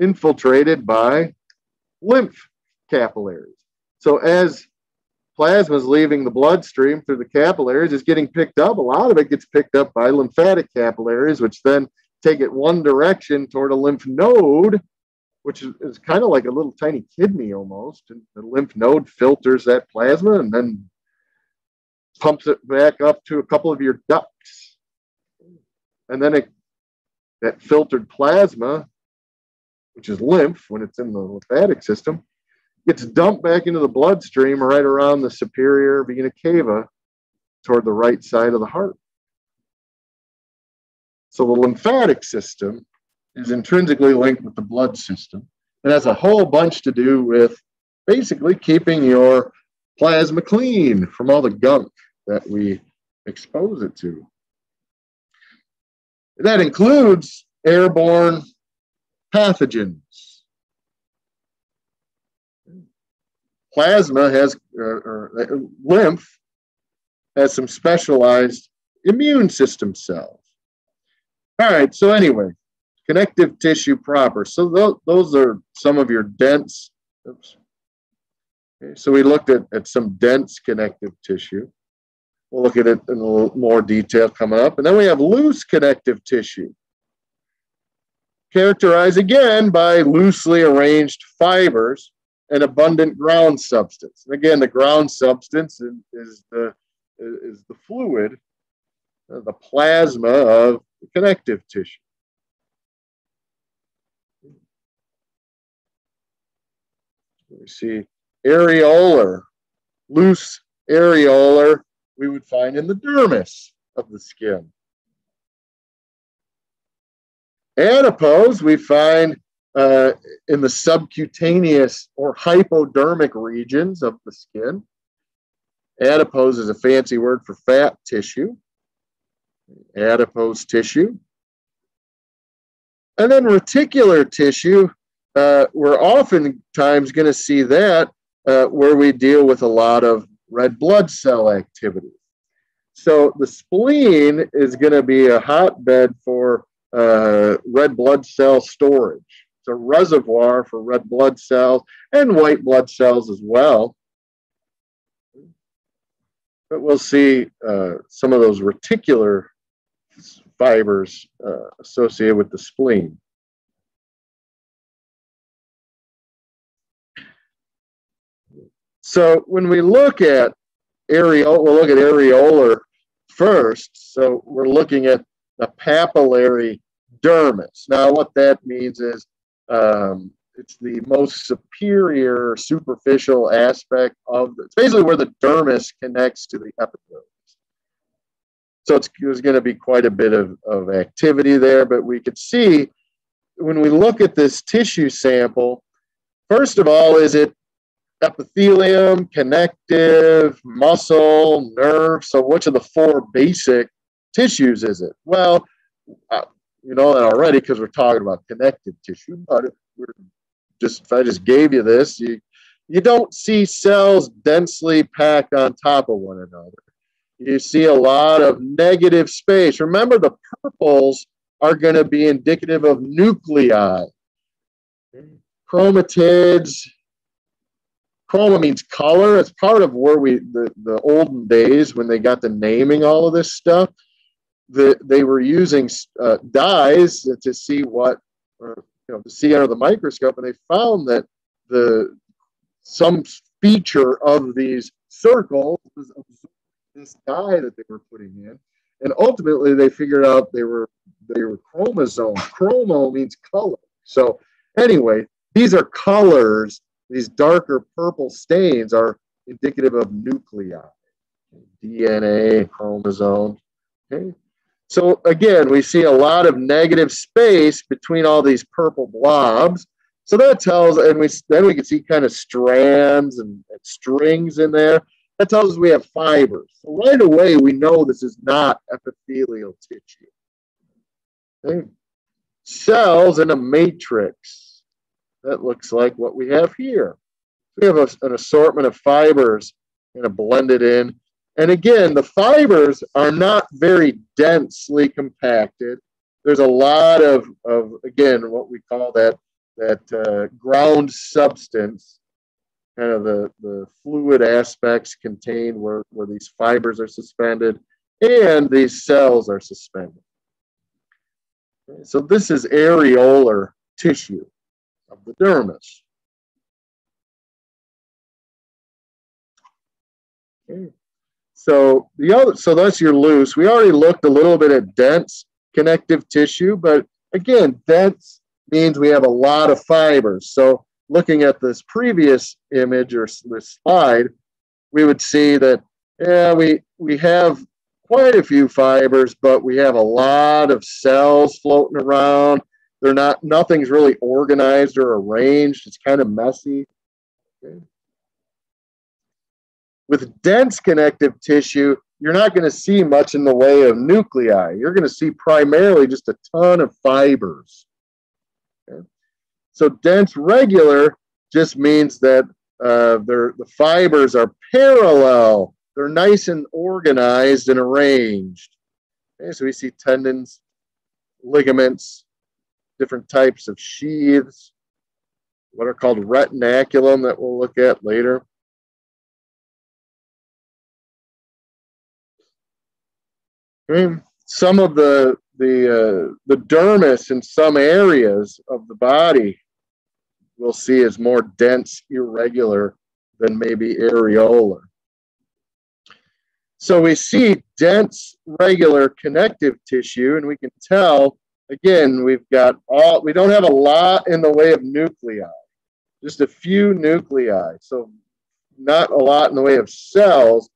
infiltrated by lymph capillaries. So as plasma is leaving the bloodstream through the capillaries is getting picked up. A lot of it gets picked up by lymphatic capillaries, which then take it one direction toward a lymph node, which is, is kind of like a little tiny kidney almost. And the lymph node filters that plasma and then pumps it back up to a couple of your ducts. And then it, that filtered plasma, which is lymph when it's in the lymphatic system, gets dumped back into the bloodstream right around the superior vena cava toward the right side of the heart. So the lymphatic system is intrinsically linked with the blood system and has a whole bunch to do with basically keeping your plasma clean from all the gunk that we expose it to. That includes airborne pathogens. Plasma has, or, or lymph has some specialized immune system cells. All right, so anyway, connective tissue proper. So th those are some of your dense, oops. Okay, so we looked at, at some dense connective tissue. We'll look at it in a little more detail coming up. And then we have loose connective tissue, characterized again by loosely arranged fibers and abundant ground substance. And again, the ground substance is, is the, is the fluid, uh, the plasma of the connective tissue. We see areolar, loose areolar we would find in the dermis of the skin. Adipose we find uh, in the subcutaneous or hypodermic regions of the skin. Adipose is a fancy word for fat tissue, adipose tissue. And then reticular tissue, uh, we're oftentimes going to see that uh, where we deal with a lot of red blood cell activity. So the spleen is going to be a hotbed for uh, red blood cell storage. It's a reservoir for red blood cells and white blood cells as well. But we'll see uh, some of those reticular fibers uh, associated with the spleen. So when we look at areola, we'll look at areolar first. So we're looking at the papillary dermis. Now, what that means is um, it's the most superior superficial aspect of the, it's basically where the dermis connects to the epidermis. So it's, there's going to be quite a bit of, of activity there, but we could see when we look at this tissue sample, first of all, is it epithelium, connective, muscle, nerve. So, which of the four basic tissues is it? Well, uh, you know that already because we're talking about connective tissue. But if we're just if I just gave you this, you you don't see cells densely packed on top of one another. You see a lot of negative space. Remember, the purples are going to be indicative of nuclei. Chromatids, chroma means color. It's part of where we the, the olden days when they got the naming all of this stuff. The, they were using uh, dyes to see what, or, you know, to see under the microscope, and they found that the some feature of these circles was this dye that they were putting in, and ultimately they figured out they were they were chromosomes. Chromo means color. So anyway, these are colors these darker purple stains are indicative of nuclei, DNA, chromosomes. Okay. So again, we see a lot of negative space between all these purple blobs. So that tells, and we then we can see kind of strands and, and strings in there. That tells us we have fibers. So right away, we know this is not epithelial tissue. Okay. Cells in a matrix that looks like what we have here. We have a, an assortment of fibers kind of blended in. And again, the fibers are not very densely compacted. There's a lot of, of again, what we call that, that uh, ground substance kind of the, the fluid aspects contained where, where these fibers are suspended and these cells are suspended. So this is areolar tissue of the dermis. Okay. So the other, so that's your loose. We already looked a little bit at dense connective tissue, but again, dense means we have a lot of fibers. So looking at this previous image or this slide, we would see that yeah, we we have quite a few fibers, but we have a lot of cells floating around. They're not nothing's really organized or arranged. It's kind of messy. Okay. With dense connective tissue, you're not going to see much in the way of nuclei. You're going to see primarily just a ton of fibers. Okay. So dense regular just means that uh, the fibers are parallel. They're nice and organized and arranged. Okay, so we see tendons, ligaments, different types of sheaths, what are called retinaculum that we'll look at later. some of the the uh, the dermis in some areas of the body we'll see is more dense, irregular than maybe areolar. So we see dense, regular connective tissue, and we can tell again we've got all we don't have a lot in the way of nuclei, just a few nuclei. So not a lot in the way of cells,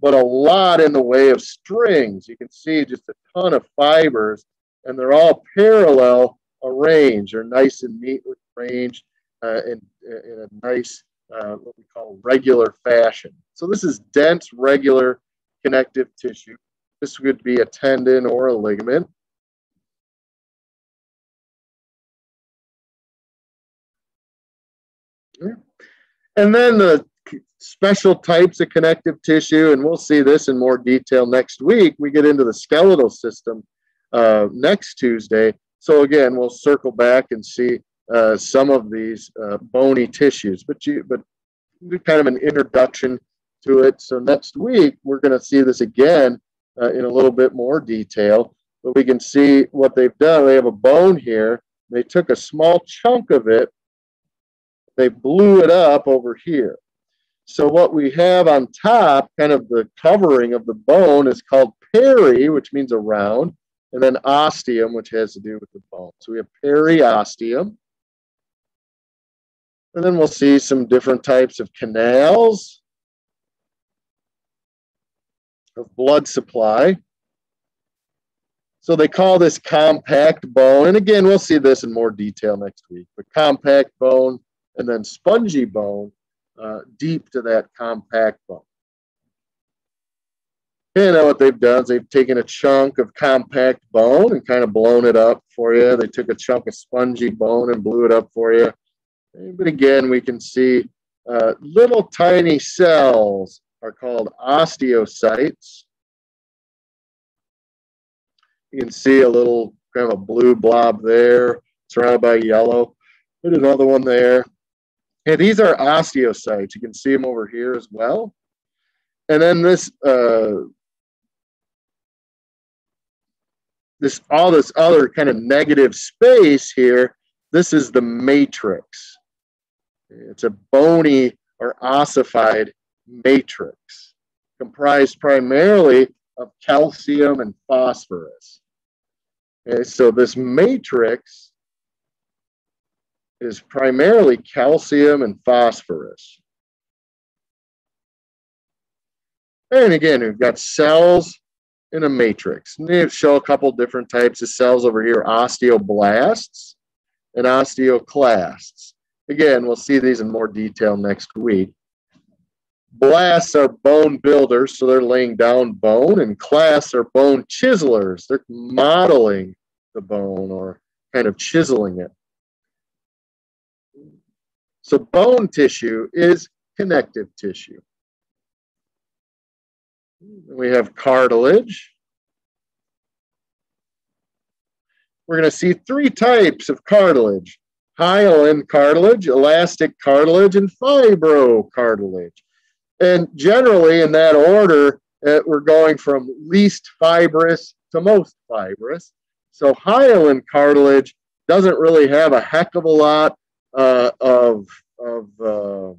but a lot in the way of strings. You can see just a ton of fibers, and they're all parallel arranged. They're nice and neatly arranged uh, in, in a nice, uh, what we call regular fashion. So this is dense, regular connective tissue. This would be a tendon or a ligament. And then the special types of connective tissue, and we'll see this in more detail next week. We get into the skeletal system uh, next Tuesday. So again, we'll circle back and see uh, some of these uh, bony tissues, but you, but kind of an introduction to it. So next week we're going to see this again uh, in a little bit more detail. But we can see what they've done. They have a bone here. They took a small chunk of it. They blew it up over here. So what we have on top, kind of the covering of the bone, is called peri, which means around, and then ostium, which has to do with the bone. So we have periosteum. And then we'll see some different types of canals of blood supply. So they call this compact bone. And again, we'll see this in more detail next week. But compact bone and then spongy bone uh, deep to that compact bone. And now what they've done is they've taken a chunk of compact bone and kind of blown it up for you. They took a chunk of spongy bone and blew it up for you. But again, we can see uh, little tiny cells are called osteocytes. You can see a little kind of a blue blob there, surrounded by yellow. Put another one there. And these are osteocytes. You can see them over here as well. And then this, uh, this all this other kind of negative space here, this is the matrix. It's a bony or ossified matrix comprised primarily of calcium and phosphorus. Okay, so this matrix is primarily calcium and phosphorus. And again, we've got cells in a matrix. And they show a couple different types of cells over here, osteoblasts and osteoclasts. Again, we'll see these in more detail next week. Blasts are bone builders, so they're laying down bone, and clasts are bone chiselers. They're modeling the bone or kind of chiseling it. So bone tissue is connective tissue. We have cartilage. We're going to see three types of cartilage. hyaline cartilage, elastic cartilage, and fibrocartilage. And generally, in that order, uh, we're going from least fibrous to most fibrous. So hyaline cartilage doesn't really have a heck of a lot uh, of of uh,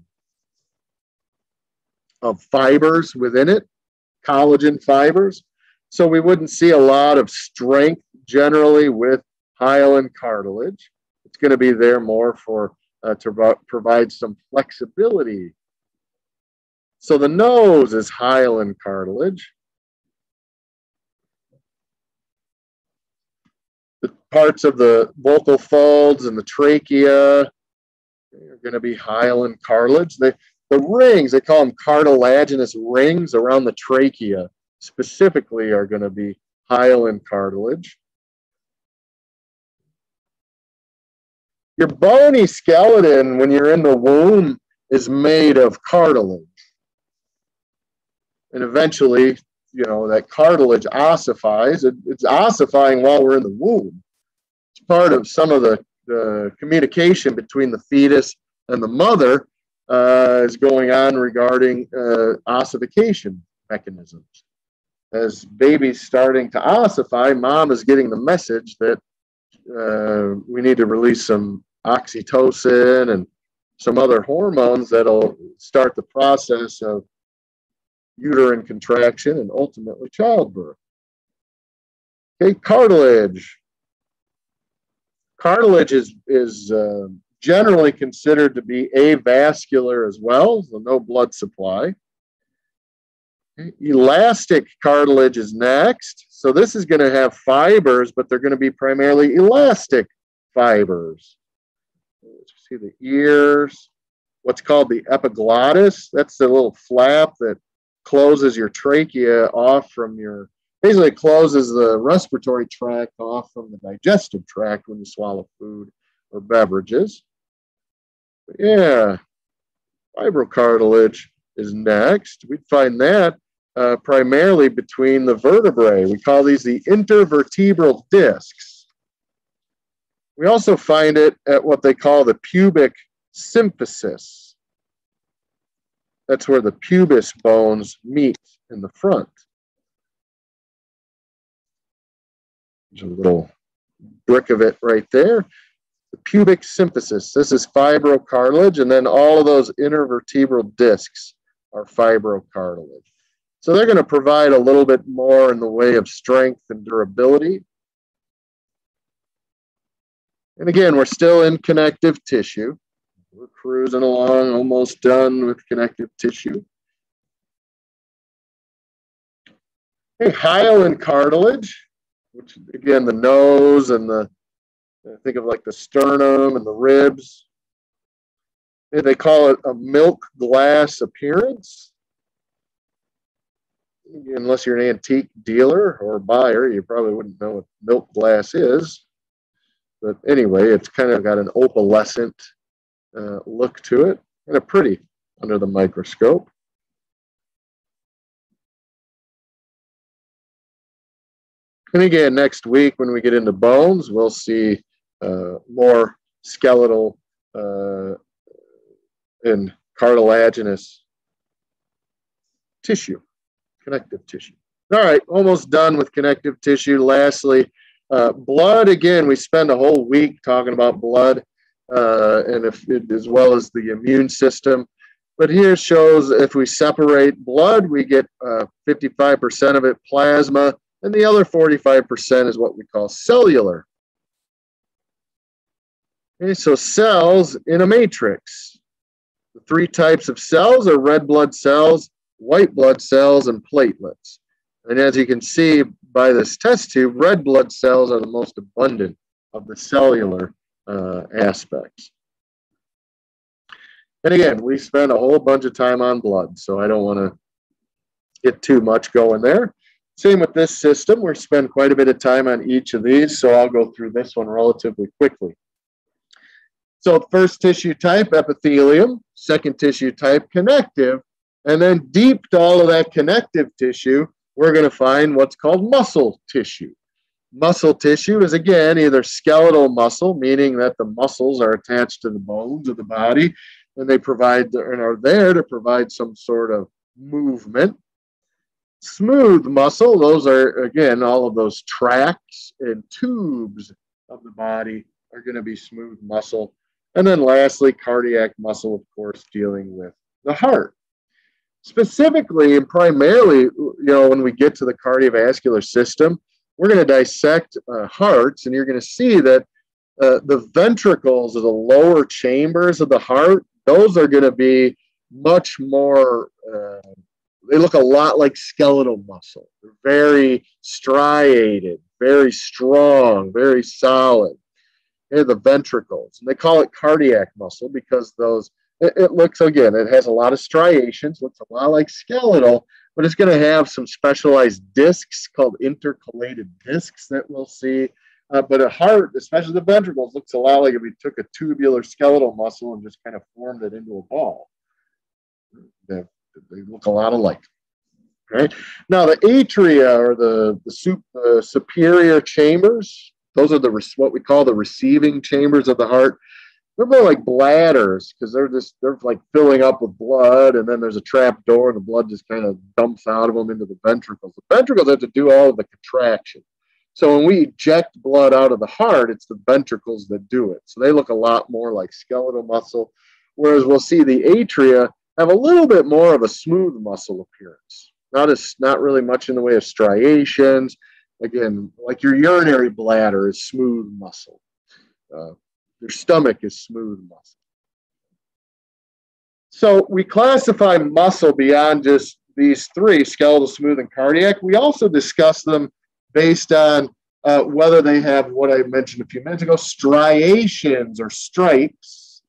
of fibers within it, collagen fibers. So we wouldn't see a lot of strength generally with hyaline cartilage. It's going to be there more for uh, to provide some flexibility. So the nose is hyaline cartilage. The parts of the vocal folds and the trachea are going to be hyaline cartilage. They, the rings, they call them cartilaginous rings around the trachea, specifically are going to be hyaline cartilage. Your bony skeleton, when you're in the womb, is made of cartilage. And eventually, you know, that cartilage ossifies. It, it's ossifying while we're in the womb. It's part of some of the, the communication between the fetus and the mother uh, is going on regarding uh, ossification mechanisms. As baby's starting to ossify, mom is getting the message that uh, we need to release some oxytocin and some other hormones that'll start the process of uterine contraction and ultimately childbirth. Okay, cartilage. Cartilage is, is uh, generally considered to be avascular as well, so no blood supply. Elastic cartilage is next. So this is going to have fibers, but they're going to be primarily elastic fibers. See the ears, what's called the epiglottis. That's the little flap that closes your trachea off from your, basically closes the respiratory tract off from the digestive tract when you swallow food or beverages. But yeah, fibrocartilage is next. We'd find that uh, primarily between the vertebrae. We call these the intervertebral discs. We also find it at what they call the pubic symphysis. That's where the pubis bones meet in the front. A little brick of it right there. The pubic symphysis. This is fibrocartilage, and then all of those intervertebral discs are fibrocartilage. So they're going to provide a little bit more in the way of strength and durability. And again, we're still in connective tissue. We're cruising along, almost done with connective tissue. Hey, hyaline cartilage, which again, the nose and the, think of like the sternum and the ribs. They call it a milk glass appearance. Unless you're an antique dealer or buyer, you probably wouldn't know what milk glass is. But anyway, it's kind of got an opalescent uh, look to it, kind of pretty under the microscope. And again, next week when we get into bones, we'll see uh, more skeletal uh, and cartilaginous tissue, connective tissue. All right, almost done with connective tissue. Lastly, uh, blood. Again, we spend a whole week talking about blood uh, and if it, as well as the immune system. But here shows if we separate blood, we get 55% uh, of it plasma, and the other 45% is what we call cellular. Okay, so cells in a matrix. The three types of cells are red blood cells, white blood cells, and platelets. And as you can see by this test tube, red blood cells are the most abundant of the cellular uh, aspects. And again, we spend a whole bunch of time on blood, so I don't want to get too much going there. Same with this system. We spend quite a bit of time on each of these, so I'll go through this one relatively quickly. So first tissue type, epithelium. Second tissue type, connective. And then deep to all of that connective tissue, we're going to find what's called muscle tissue. Muscle tissue is again either skeletal muscle, meaning that the muscles are attached to the bones of the body and they provide and are there to provide some sort of movement. Smooth muscle, those are again all of those tracts and tubes of the body are going to be smooth muscle. And then lastly, cardiac muscle, of course, dealing with the heart. Specifically and primarily, you know, when we get to the cardiovascular system, we're going to dissect uh, hearts, and you're going to see that uh, the ventricles of the lower chambers of the heart, those are going to be much more, uh, they look a lot like skeletal muscle. They're very striated, very strong, very solid. They're the ventricles. And they call it cardiac muscle because those, it, it looks, again, it has a lot of striations, looks a lot like skeletal, but it's going to have some specialized discs called intercalated discs that we'll see. Uh, but a heart, especially the ventricles, looks a lot like if we took a tubular skeletal muscle and just kind of formed it into a ball. They, they look a lot alike. Right? Now, the atria or the the sup, uh, superior chambers, those are the what we call the receiving chambers of the heart. They're more like bladders because they're just they're like filling up with blood and then there's a trap door and the blood just kind of dumps out of them into the ventricles. The ventricles have to do all of the contraction. So when we eject blood out of the heart it's the ventricles that do it. So they look a lot more like skeletal muscle whereas we'll see the atria have a little bit more of a smooth muscle appearance not as not really much in the way of striations again like your urinary bladder is smooth muscle uh, your stomach is smooth muscle. So we classify muscle beyond just these three skeletal, smooth, and cardiac. We also discuss them based on uh, whether they have what I mentioned a few minutes ago striations or stripes,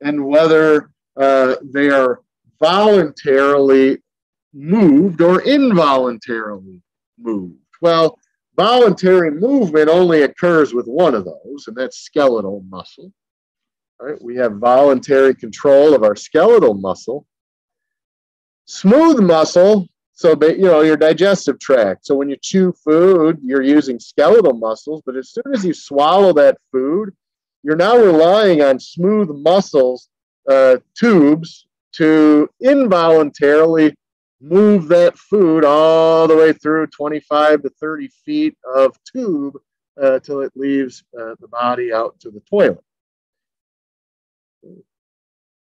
and whether uh, they are voluntarily moved or involuntarily moved. Well, Voluntary movement only occurs with one of those, and that's skeletal muscle. Right? We have voluntary control of our skeletal muscle. Smooth muscle, so you know your digestive tract. So when you chew food, you're using skeletal muscles, but as soon as you swallow that food, you're now relying on smooth muscles, uh, tubes, to involuntarily move that food all the way through 25 to 30 feet of tube uh, till it leaves uh, the body out to the toilet.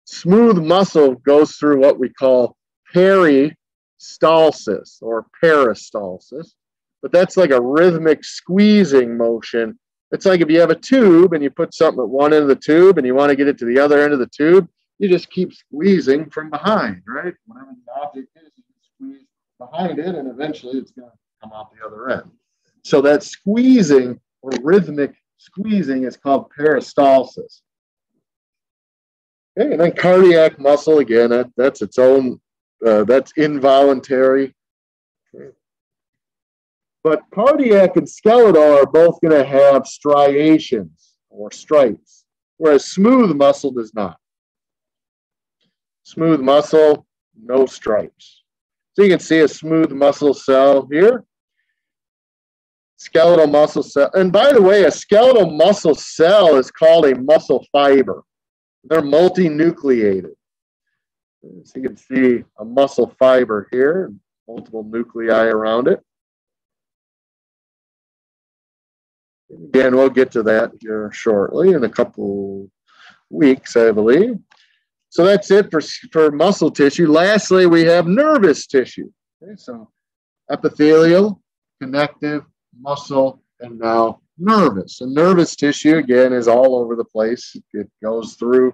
Smooth muscle goes through what we call peristalsis or peristalsis, but that's like a rhythmic squeezing motion. It's like if you have a tube and you put something at one end of the tube and you want to get it to the other end of the tube, you just keep squeezing from behind, right? Whatever the object is, you squeeze behind it, and eventually it's going to come out the other end. So that squeezing or rhythmic squeezing is called peristalsis. Okay, and then cardiac muscle, again, that, that's its own, uh, that's involuntary. But cardiac and skeletal are both going to have striations or stripes, whereas smooth muscle does not. Smooth muscle, no stripes. So you can see a smooth muscle cell here. Skeletal muscle cell. And by the way, a skeletal muscle cell is called a muscle fiber. They're multinucleated. So you can see a muscle fiber here, multiple nuclei around it. Again, we'll get to that here shortly in a couple weeks, I believe. So that's it for, for muscle tissue. Lastly, we have nervous tissue. Okay, so epithelial, connective, muscle, and now nervous. And nervous tissue, again, is all over the place. It goes through,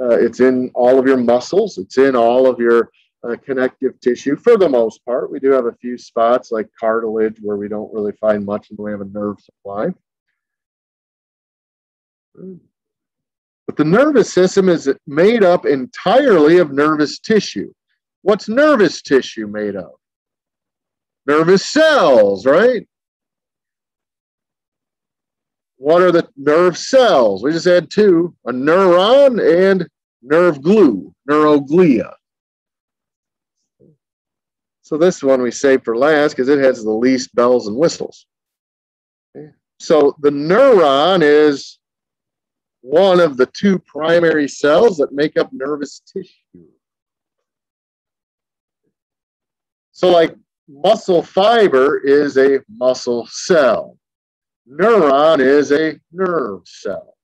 uh, it's in all of your muscles, it's in all of your uh, connective tissue for the most part. We do have a few spots like cartilage where we don't really find much in the way of a nerve supply. But the nervous system is made up entirely of nervous tissue. What's nervous tissue made of? Nervous cells, right? What are the nerve cells? We just had two a neuron and nerve glue, neuroglia. So this one we save for last because it has the least bells and whistles. So the neuron is one of the two primary cells that make up nervous tissue. So, like muscle fiber is a muscle cell, neuron is a nerve cell.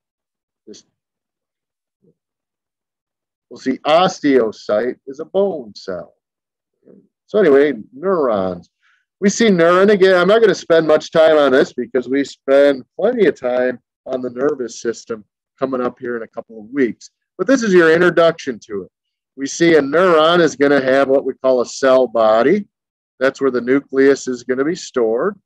We'll see osteocyte is a bone cell. So, anyway, neurons. We see neuron again. I'm not going to spend much time on this because we spend plenty of time on the nervous system coming up here in a couple of weeks. But this is your introduction to it. We see a neuron is going to have what we call a cell body. That's where the nucleus is going to be stored.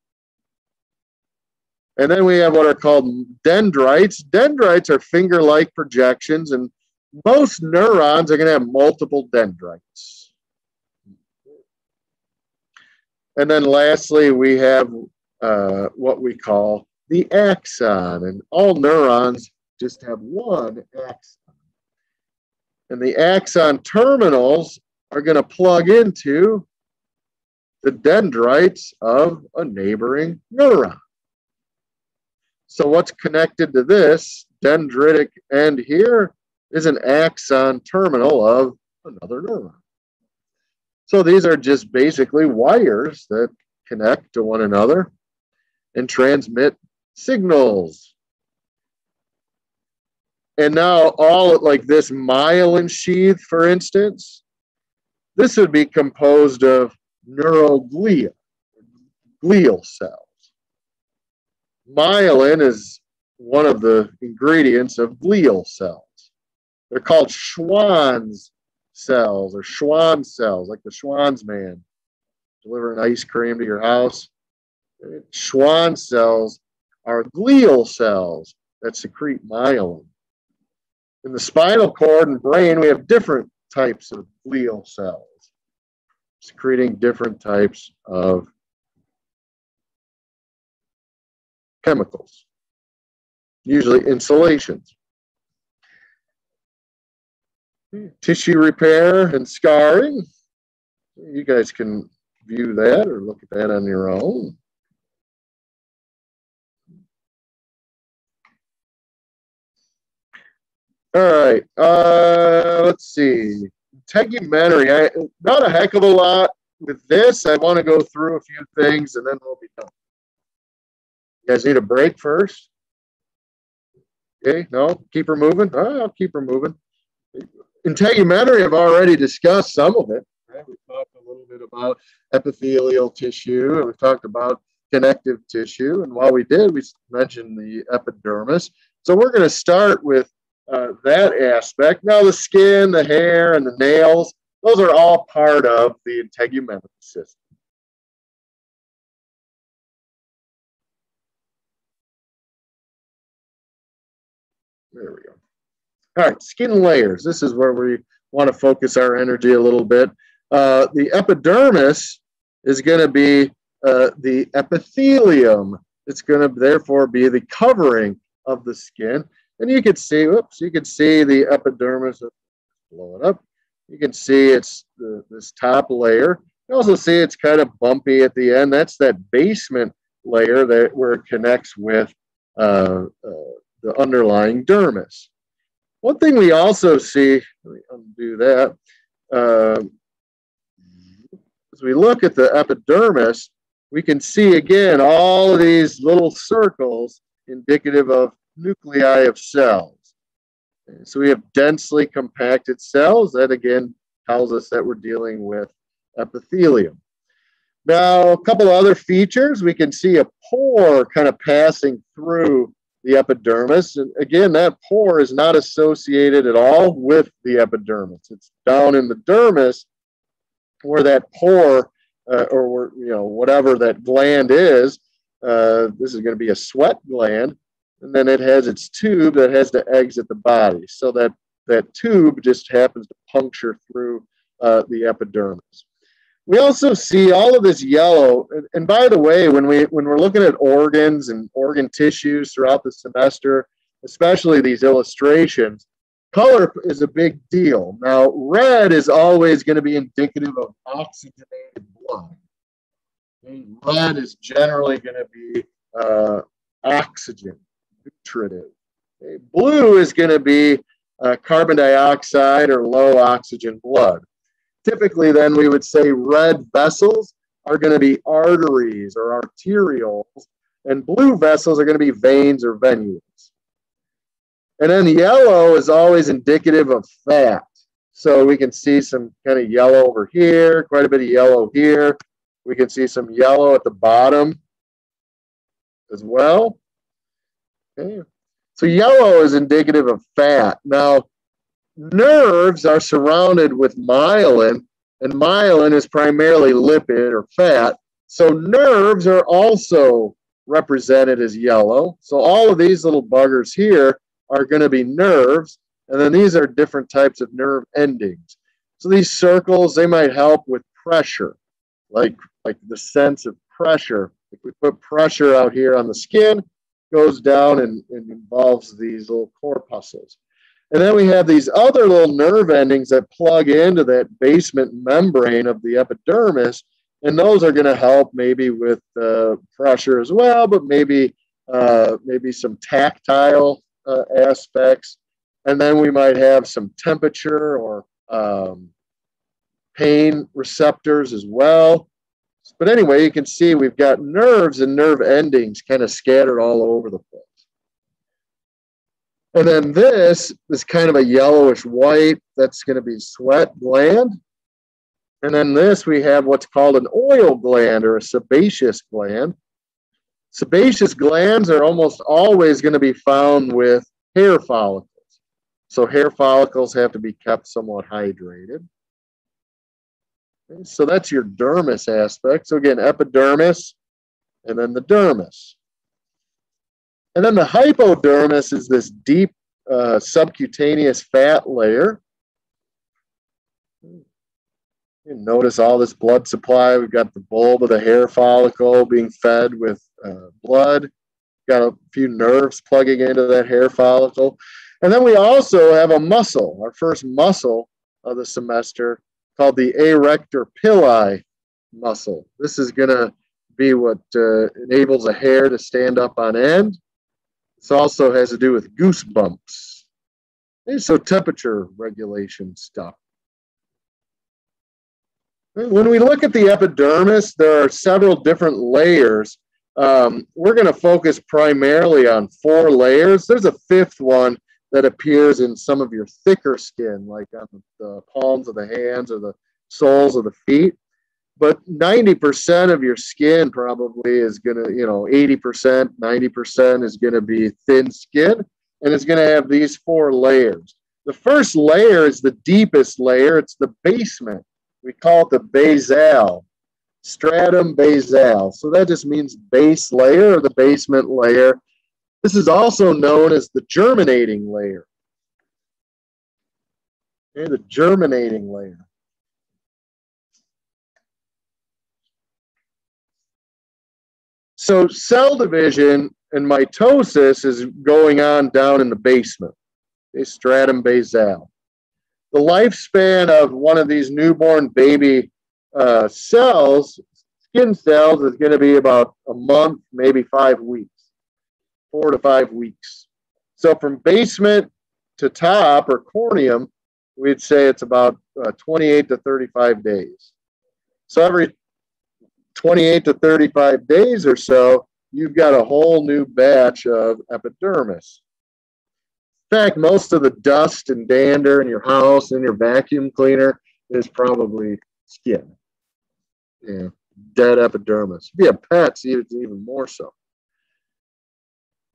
And then we have what are called dendrites. Dendrites are finger like projections, and most neurons are going to have multiple dendrites. And then lastly, we have uh, what we call the axon, and all neurons just have one axon. And the axon terminals are going to plug into the dendrites of a neighboring neuron. So what's connected to this dendritic end here is an axon terminal of another neuron. So these are just basically wires that connect to one another and transmit signals and now all like this myelin sheath, for instance, this would be composed of neuroglia, glial cells. Myelin is one of the ingredients of glial cells. They're called Schwann's cells or Schwann cells, like the Schwan's man delivering ice cream to your house. Schwann cells are glial cells that secrete myelin. In the spinal cord and brain, we have different types of glial cells secreting different types of chemicals, usually insulations. Tissue repair and scarring. You guys can view that or look at that on your own. All right. Uh, let's see. Tegumentary. I, not a heck of a lot with this. I want to go through a few things and then we'll be done. You guys need a break first? Okay, no, keep her moving. Right, I'll keep her moving. Integumentary, I've already discussed some of it. Right? We talked a little bit about epithelial tissue, and we talked about connective tissue. And while we did, we mentioned the epidermis. So we're going to start with uh, that aspect. Now, the skin, the hair, and the nails, those are all part of the integumentary system. There we go. All right, skin layers. This is where we want to focus our energy a little bit. Uh, the epidermis is going to be uh, the epithelium. It's going to therefore be the covering of the skin. And you can see, whoops, you can see the epidermis blow it up. You can see it's the, this top layer. You also see it's kind of bumpy at the end. That's that basement layer that where it connects with uh, uh, the underlying dermis. One thing we also see, let me undo that. Uh, as we look at the epidermis, we can see again all of these little circles indicative of nuclei of cells. So we have densely compacted cells. That again tells us that we're dealing with epithelium. Now, a couple of other features, we can see a pore kind of passing through the epidermis. And again, that pore is not associated at all with the epidermis. It's down in the dermis where that pore uh, or you know whatever that gland is. Uh, this is going to be a sweat gland and then it has its tube that has to exit the body. So that that tube just happens to puncture through uh, the epidermis. We also see all of this yellow. And, and by the way, when we when we're looking at organs and organ tissues throughout the semester, especially these illustrations, color is a big deal. Now, red is always going to be indicative of oxygenated blood. Red is generally going to be uh, oxygen, nutritive. Okay. Blue is going to be uh, carbon dioxide or low oxygen blood. Typically, then we would say red vessels are going to be arteries or arterioles, and blue vessels are going to be veins or venules. And then yellow is always indicative of fat. So we can see some kind of yellow over here, quite a bit of yellow here. We can see some yellow at the bottom as well. Okay. So yellow is indicative of fat. Now, nerves are surrounded with myelin, and myelin is primarily lipid or fat. So nerves are also represented as yellow. So all of these little buggers here are going to be nerves, and then these are different types of nerve endings. So these circles, they might help with pressure, like, like the sense of pressure. If we put pressure out here on the skin, goes down and, and involves these little corpuscles. And then we have these other little nerve endings that plug into that basement membrane of the epidermis. And those are going to help maybe with uh, pressure as well, but maybe uh, maybe some tactile uh, aspects. And then we might have some temperature or um, pain receptors as well. But anyway, you can see we've got nerves and nerve endings kind of scattered all over the place. And then this is kind of a yellowish white. That's going to be sweat gland. And then this, we have what's called an oil gland or a sebaceous gland. Sebaceous glands are almost always going to be found with hair follicles. So hair follicles have to be kept somewhat hydrated. So that's your dermis aspect. So again, epidermis and then the dermis. And then the hypodermis is this deep uh, subcutaneous fat layer. You notice all this blood supply. We've got the bulb of the hair follicle being fed with uh, blood. Got a few nerves plugging into that hair follicle. And then we also have a muscle, our first muscle of the semester called the arrector pili muscle. This is going to be what uh, enables a hair to stand up on end. This also has to do with goosebumps. And so temperature regulation stuff. When we look at the epidermis, there are several different layers. Um, we're going to focus primarily on four layers. There's a fifth one that appears in some of your thicker skin, like on the palms of the hands or the soles of the feet but 90% of your skin probably is going to, you know, 80%, 90% is going to be thin skin and it's going to have these four layers. The first layer is the deepest layer, it's the basement. We call it the basal, stratum basal. So that just means base layer or the basement layer. This is also known as the germinating layer. Okay, the germinating layer. So cell division and mitosis is going on down in the basement, a stratum basal. The lifespan of one of these newborn baby uh, cells, skin cells, is going to be about a month, maybe five weeks, four to five weeks. So from basement to top or corneum, we'd say it's about uh, 28 to 35 days. So every 28 to 35 days or so, you've got a whole new batch of epidermis. In fact, most of the dust and dander in your house and your vacuum cleaner is probably skin. Yeah, dead epidermis. If you have pets, it's even more so.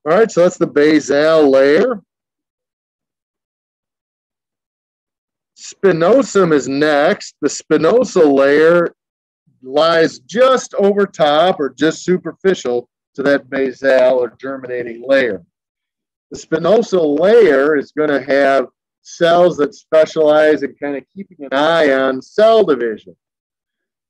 All right, so that's the basal layer. Spinosum is next. The spinosal layer lies just over top or just superficial to that basal or germinating layer. The spinosal layer is going to have cells that specialize in kind of keeping an eye on cell division.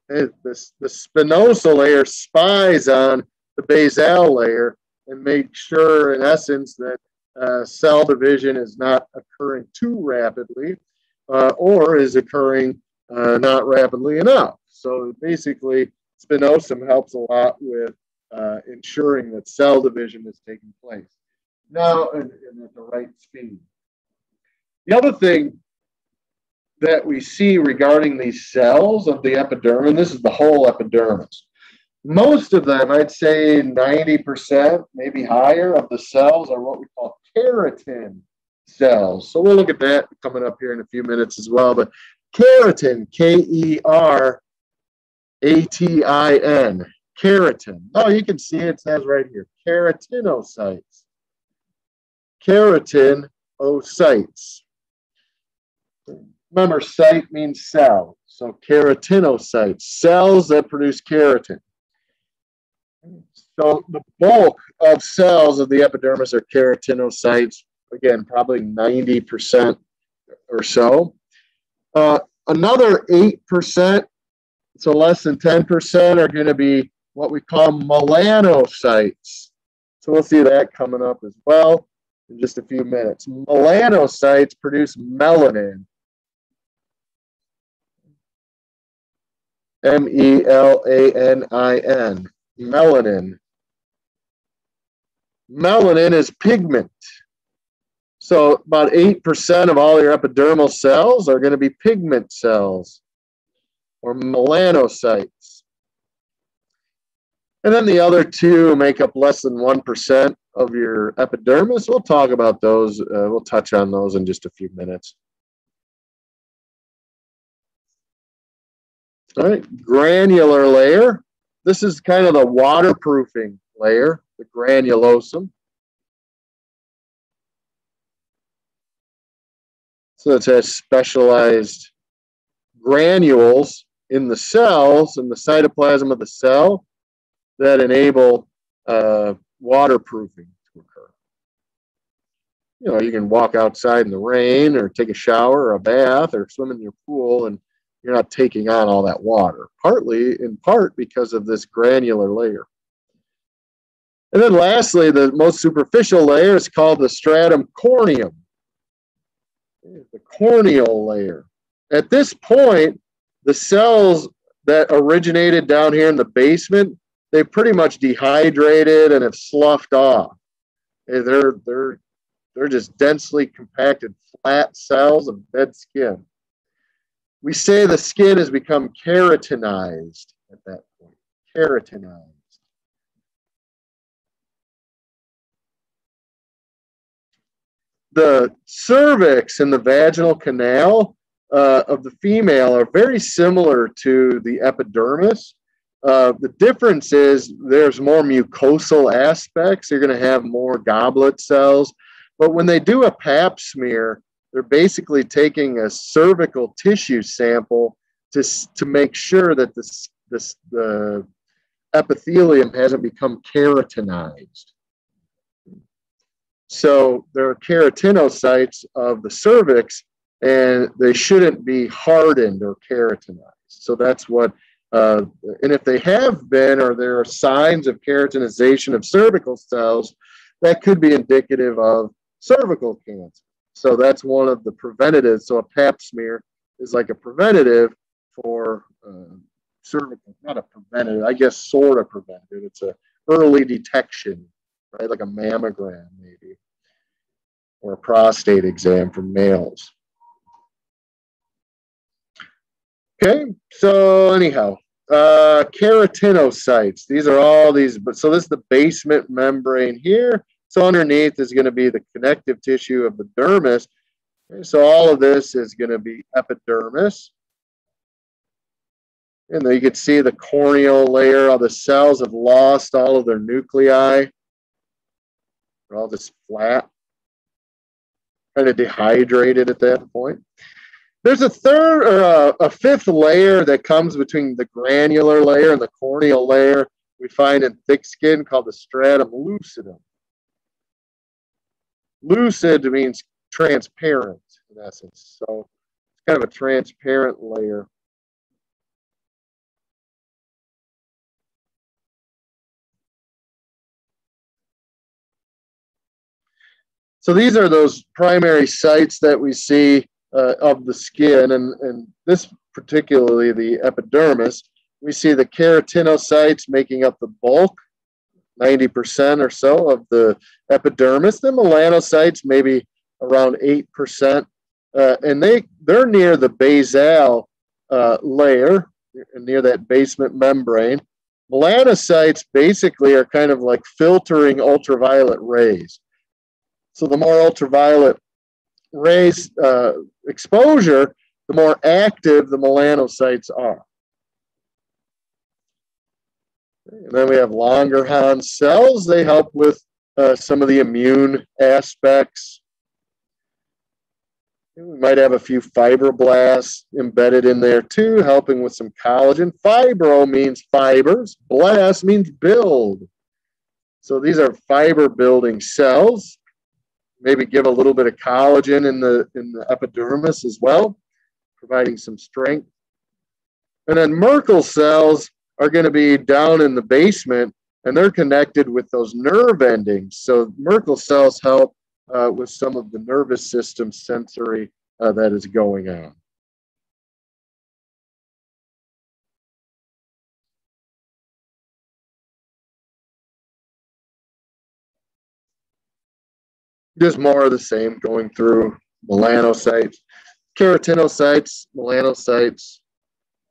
This, the spinosal layer spies on the basal layer and make sure, in essence, that uh, cell division is not occurring too rapidly uh, or is occurring uh, not rapidly enough. So basically, spinosum helps a lot with uh, ensuring that cell division is taking place. Now, and, and at the right speed. The other thing that we see regarding these cells of the epidermis, this is the whole epidermis. Most of them, I'd say 90%, maybe higher, of the cells are what we call keratin cells. So we'll look at that coming up here in a few minutes as well. But keratin, K E R A T I N, keratin. Oh, you can see it says right here keratinocytes. Keratinocytes. Remember, cyte means cell. So keratinocytes, cells that produce keratin. So the bulk of cells of the epidermis are keratinocytes. Again, probably 90% or so. Uh, another 8%, so less than 10%, are going to be what we call melanocytes. So we'll see that coming up as well in just a few minutes. Melanocytes produce melanin. M E L A N I N, melanin. Melanin is pigment. So about 8% of all your epidermal cells are going to be pigment cells or melanocytes. And then the other two make up less than 1% of your epidermis. We'll talk about those. Uh, we'll touch on those in just a few minutes. All right, granular layer. This is kind of the waterproofing layer, the granulosum. So it has specialized granules in the cells, in the cytoplasm of the cell, that enable uh, waterproofing to occur. You know, you can walk outside in the rain or take a shower or a bath or swim in your pool and you're not taking on all that water, partly in part because of this granular layer. And then lastly, the most superficial layer is called the stratum corneum, the corneal layer. At this point, the cells that originated down here in the basement, they pretty much dehydrated and have sloughed off. They're, they're, they're just densely compacted, flat cells of dead skin. We say the skin has become keratinized at that point, keratinized. The cervix and the vaginal canal uh, of the female are very similar to the epidermis. Uh, the difference is there's more mucosal aspects. You're going to have more goblet cells. But when they do a pap smear, they're basically taking a cervical tissue sample to, to make sure that this, this, the epithelium hasn't become keratinized. So there are keratinocytes of the cervix, and they shouldn't be hardened or keratinized. So that's what, uh, and if they have been, or there are signs of keratinization of cervical cells, that could be indicative of cervical cancer. So that's one of the preventatives. So a pap smear is like a preventative for uh, cervical, not a preventative, I guess sort of preventative. It's a early detection, right? Like a mammogram maybe, or a prostate exam for males. Okay, so anyhow, uh, keratinocytes. These are all these, but so this is the basement membrane here. So underneath is going to be the connective tissue of the dermis. So all of this is going to be epidermis. And then you can see the corneal layer. All the cells have lost all of their nuclei. All just flat, kind of dehydrated at that point. There's a third or a, a fifth layer that comes between the granular layer and the corneal layer we find in thick skin called the stratum lucidum. Lucid means transparent in essence. So it's kind of a transparent layer. So these are those primary sites that we see uh, of the skin, and, and this particularly the epidermis. We see the keratinocytes making up the bulk 90% or so of the epidermis. The melanocytes, maybe around 8%. Uh, and they, they're near the basal uh, layer, near that basement membrane. Melanocytes basically are kind of like filtering ultraviolet rays. So the more ultraviolet rays uh, exposure, the more active the melanocytes are. And then we have Langerhans cells. They help with uh, some of the immune aspects. We might have a few fibroblasts embedded in there too, helping with some collagen. Fibro means fibers, blast means build. So these are fiber building cells. Maybe give a little bit of collagen in the in the epidermis as well, providing some strength. And then Merkel cells are going to be down in the basement and they're connected with those nerve endings. So Merkel cells help uh, with some of the nervous system sensory uh, that is going on. Just more of the same going through melanocytes, keratinocytes, melanocytes,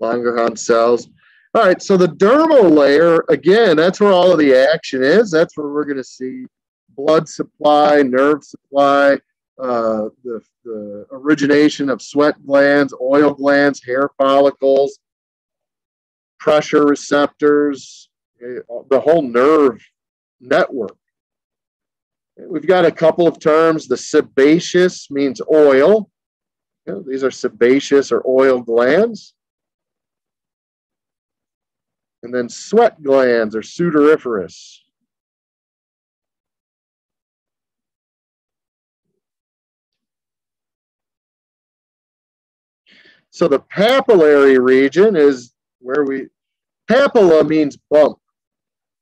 Langerhans cells. All right, so the dermal layer, again, that's where all of the action is. That's where we're going to see blood supply, nerve supply, uh, the, the origination of sweat glands, oil glands, hair follicles, pressure receptors, eh, the whole nerve network. We've got a couple of terms. The sebaceous means oil. You know, these are sebaceous or oil glands. And then sweat glands are sudoriferous. So the papillary region is where we, papilla means bump.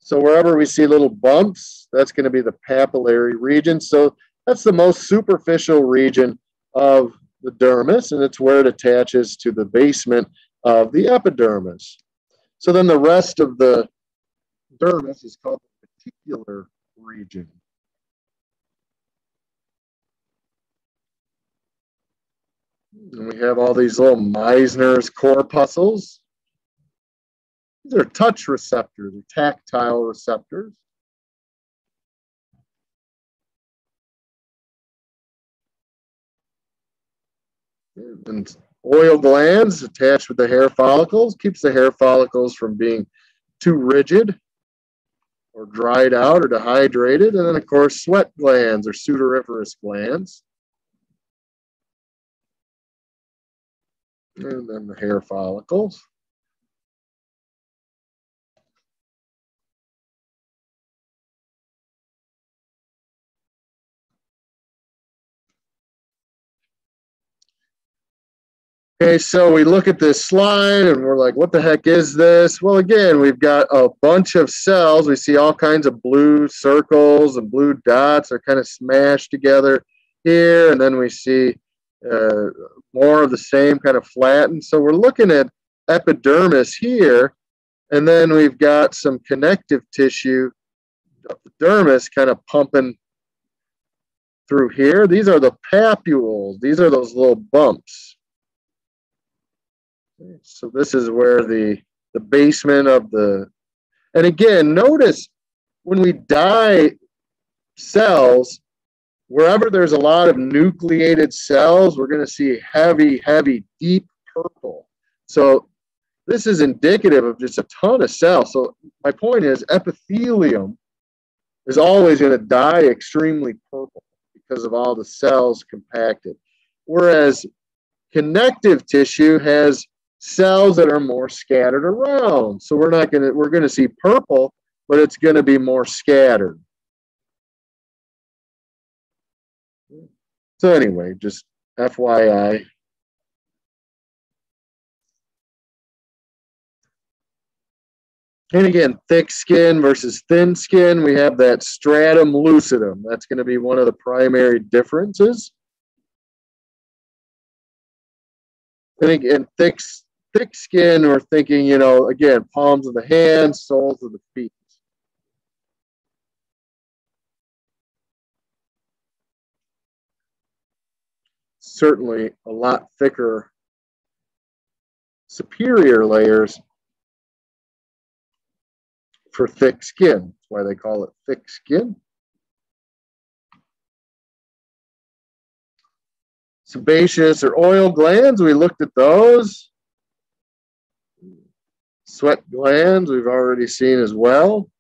So wherever we see little bumps, that's going to be the papillary region. So that's the most superficial region of the dermis, and it's where it attaches to the basement of the epidermis. So then the rest of the dermis is called the reticular region. And we have all these little Meissner's corpuscles. These are touch receptors, or tactile receptors. And oil glands attached with the hair follicles keeps the hair follicles from being too rigid or dried out or dehydrated. And then, of course, sweat glands or sudoriferous glands. And then the hair follicles. Okay, so we look at this slide and we're like, what the heck is this? Well, again, we've got a bunch of cells. We see all kinds of blue circles and blue dots are kind of smashed together here. And then we see uh, more of the same kind of flattened. So we're looking at epidermis here. And then we've got some connective tissue, dermis kind of pumping through here. These are the papules. These are those little bumps. So this is where the, the basement of the, and again, notice when we dye cells, wherever there's a lot of nucleated cells, we're going to see heavy, heavy, deep purple. So this is indicative of just a ton of cells. So my point is epithelium is always going to dye extremely purple because of all the cells compacted. Whereas connective tissue has cells that are more scattered around. So we're not going to, we're going to see purple, but it's going to be more scattered. So anyway, just FYI. And again, thick skin versus thin skin, we have that stratum lucidum. That's going to be one of the primary differences. And again, thick, thick skin or thinking, you know, again, palms of the hands, soles of the feet. Certainly a lot thicker, superior layers for thick skin. That's why they call it thick skin. Sebaceous or oil glands, we looked at those. Sweat glands, we've already seen as well.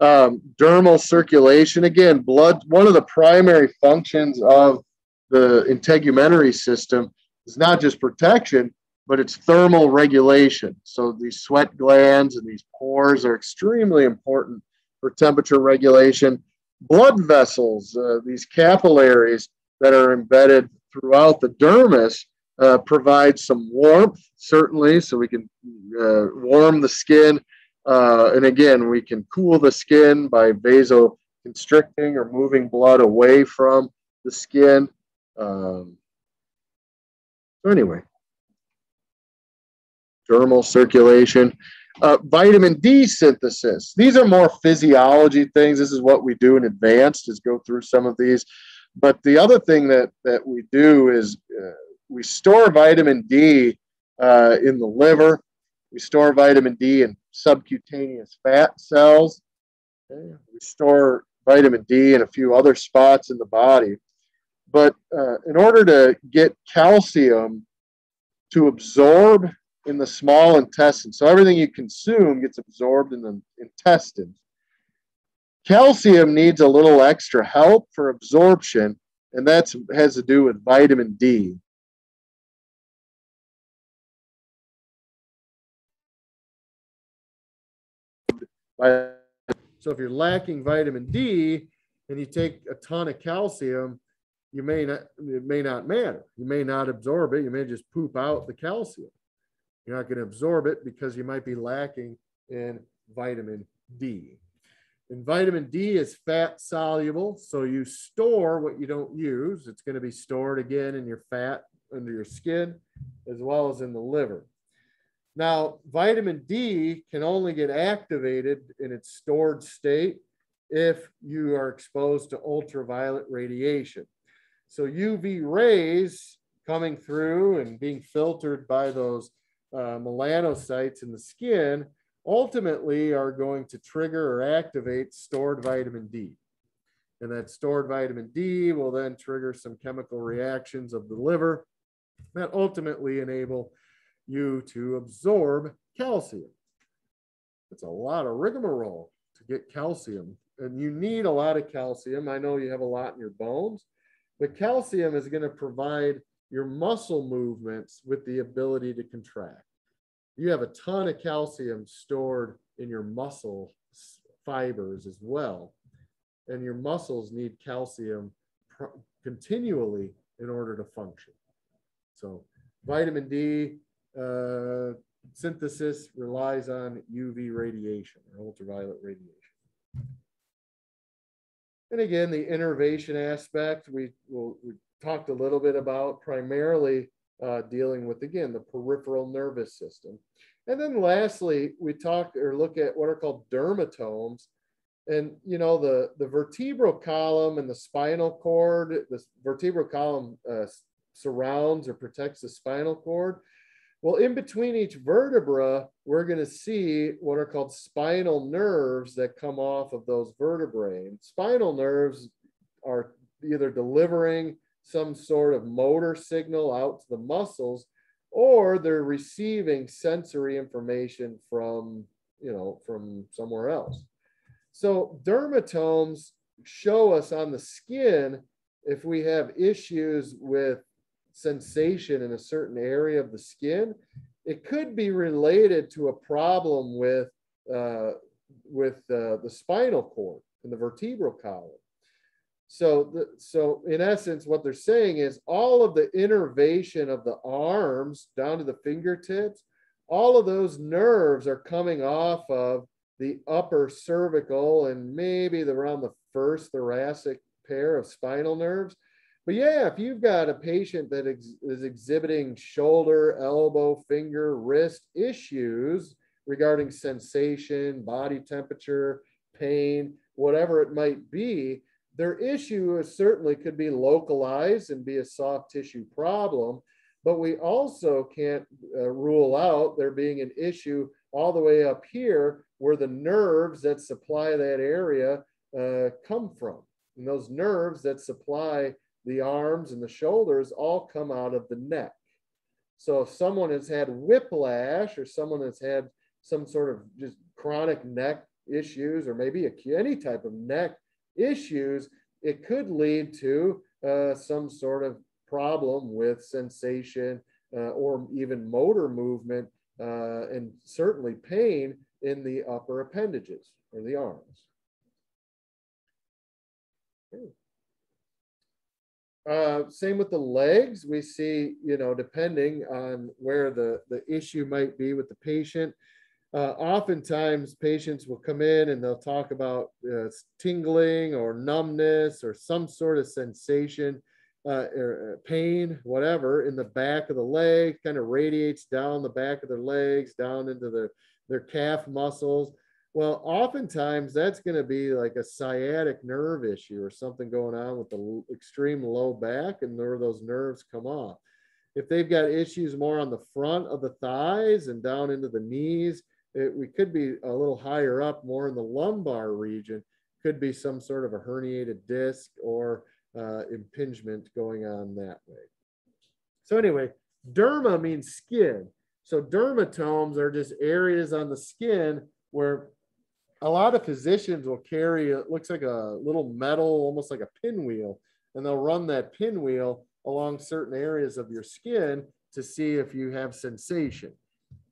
Um, dermal circulation, again, blood, one of the primary functions of the integumentary system is not just protection, but it's thermal regulation. So these sweat glands and these pores are extremely important for temperature regulation. Blood vessels, uh, these capillaries that are embedded throughout the dermis uh, provide some warmth, certainly, so we can uh, warm the skin. Uh, and again, we can cool the skin by vasoconstricting or moving blood away from the skin. Um, so, anyway, dermal circulation. Uh, vitamin D synthesis. These are more physiology things. This is what we do in advanced is go through some of these. But the other thing that, that we do is uh, we store vitamin D uh, in the liver. We store vitamin D in subcutaneous fat cells. Okay. We store vitamin D in a few other spots in the body. But uh, in order to get calcium to absorb in the small intestine, so everything you consume gets absorbed in the intestines, Calcium needs a little extra help for absorption, and that has to do with vitamin D. So if you're lacking vitamin D and you take a ton of calcium, you may not it may not matter. You may not absorb it. You may just poop out the calcium. You're not going to absorb it because you might be lacking in vitamin D. And vitamin D is fat soluble, so you store what you don't use. It's going to be stored again in your fat under your skin as well as in the liver. Now, vitamin D can only get activated in its stored state if you are exposed to ultraviolet radiation. So, UV rays coming through and being filtered by those uh, melanocytes in the skin ultimately are going to trigger or activate stored vitamin D. And that stored vitamin D will then trigger some chemical reactions of the liver that ultimately enable you to absorb calcium. It's a lot of rigmarole to get calcium, and you need a lot of calcium. I know you have a lot in your bones, but calcium is going to provide your muscle movements with the ability to contract you have a ton of calcium stored in your muscle fibers as well. And your muscles need calcium continually in order to function. So, vitamin D uh, synthesis relies on UV radiation or ultraviolet radiation. And again, the innervation aspect we, will, we talked a little bit about primarily uh, dealing with, again, the peripheral nervous system. And then lastly, we talk or look at what are called dermatomes. And, you know, the, the vertebral column and the spinal cord, the vertebral column uh, surrounds or protects the spinal cord. Well, in between each vertebra, we're going to see what are called spinal nerves that come off of those vertebrae. Spinal nerves are either delivering some sort of motor signal out to the muscles, or they're receiving sensory information from, you know, from somewhere else. So dermatomes show us on the skin if we have issues with sensation in a certain area of the skin, it could be related to a problem with uh, with uh, the spinal cord and the vertebral column. So, the, so in essence, what they're saying is all of the innervation of the arms down to the fingertips, all of those nerves are coming off of the upper cervical and maybe the, around the first thoracic pair of spinal nerves. But yeah, if you've got a patient that ex- is exhibiting shoulder, elbow, finger, wrist issues regarding sensation, body temperature, pain, whatever it might be, their issue is certainly could be localized and be a soft tissue problem, but we also can't uh, rule out there being an issue all the way up here where the nerves that supply that area uh, come from. And those nerves that supply the arms and the shoulders all come out of the neck. So if someone has had whiplash or someone has had some sort of just chronic neck issues or maybe a, any type of neck issues, it could lead to uh, some sort of problem with sensation uh, or even motor movement uh, and certainly pain in the upper appendages or the arms. Okay. Uh, same with the legs. We see, you know, depending on where the, the issue might be with the patient, uh, oftentimes patients will come in and they'll talk about uh, tingling or numbness or some sort of sensation, uh, or uh, pain, whatever, in the back of the leg, kind of radiates down the back of their legs, down into their, their calf muscles. Well, oftentimes that's going to be like a sciatic nerve issue or something going on with the extreme low back and where those nerves come off. If they've got issues more on the front of the thighs and down into the knees, it, we could be a little higher up, more in the lumbar region, could be some sort of a herniated disc or uh, impingement going on that way. So anyway, derma means skin. So dermatomes are just areas on the skin where a lot of physicians will carry it looks like a little metal almost like a pinwheel and they'll run that pinwheel along certain areas of your skin to see if you have sensation.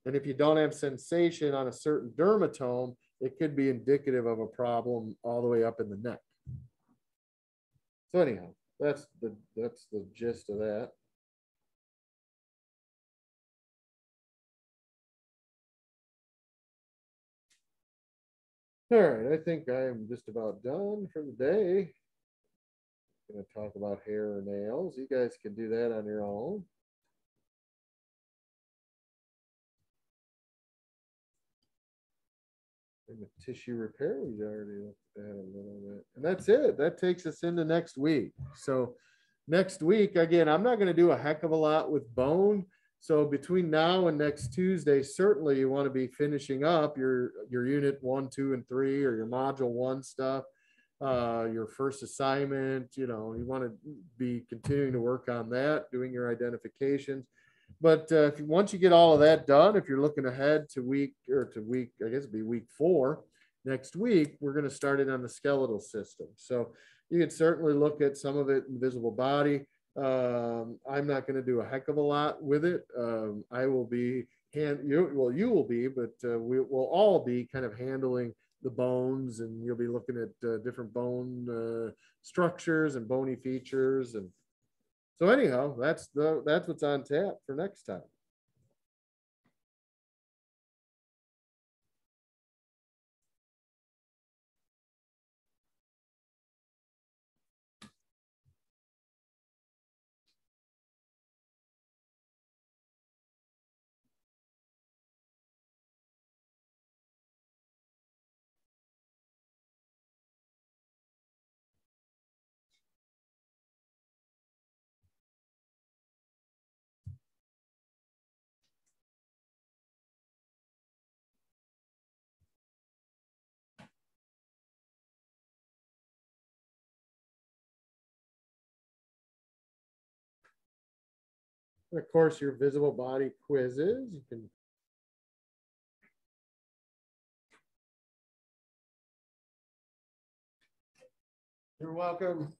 And if you don't have sensation on a certain dermatome it could be indicative of a problem all the way up in the neck. So anyhow that's the that's the gist of that All right, I think I am just about done for the day. I'm going to talk about hair or nails. You guys can do that on your own. And the tissue repair, we already looked at a little bit. And that's it. That takes us into next week. So next week, again, I'm not going to do a heck of a lot with bone. So between now and next Tuesday, certainly you want to be finishing up your, your unit one, two, and three, or your module one stuff, uh, your first assignment, you know, you want to be continuing to work on that, doing your identifications. But uh, if you, once you get all of that done, if you're looking ahead to week or to week, I guess it'd be week four next week, we're going to start it on the skeletal system. So you can certainly look at some of it in visible body. Um, I'm not going to do a heck of a lot with it. Um, I will be hand you well you will be, but uh, we will all be kind of handling the bones, and you'll be looking at uh, different bone uh, structures and bony features, and so anyhow, that's the that's what's on tap for next time. And of course, your visible body quizzes. You can You're welcome.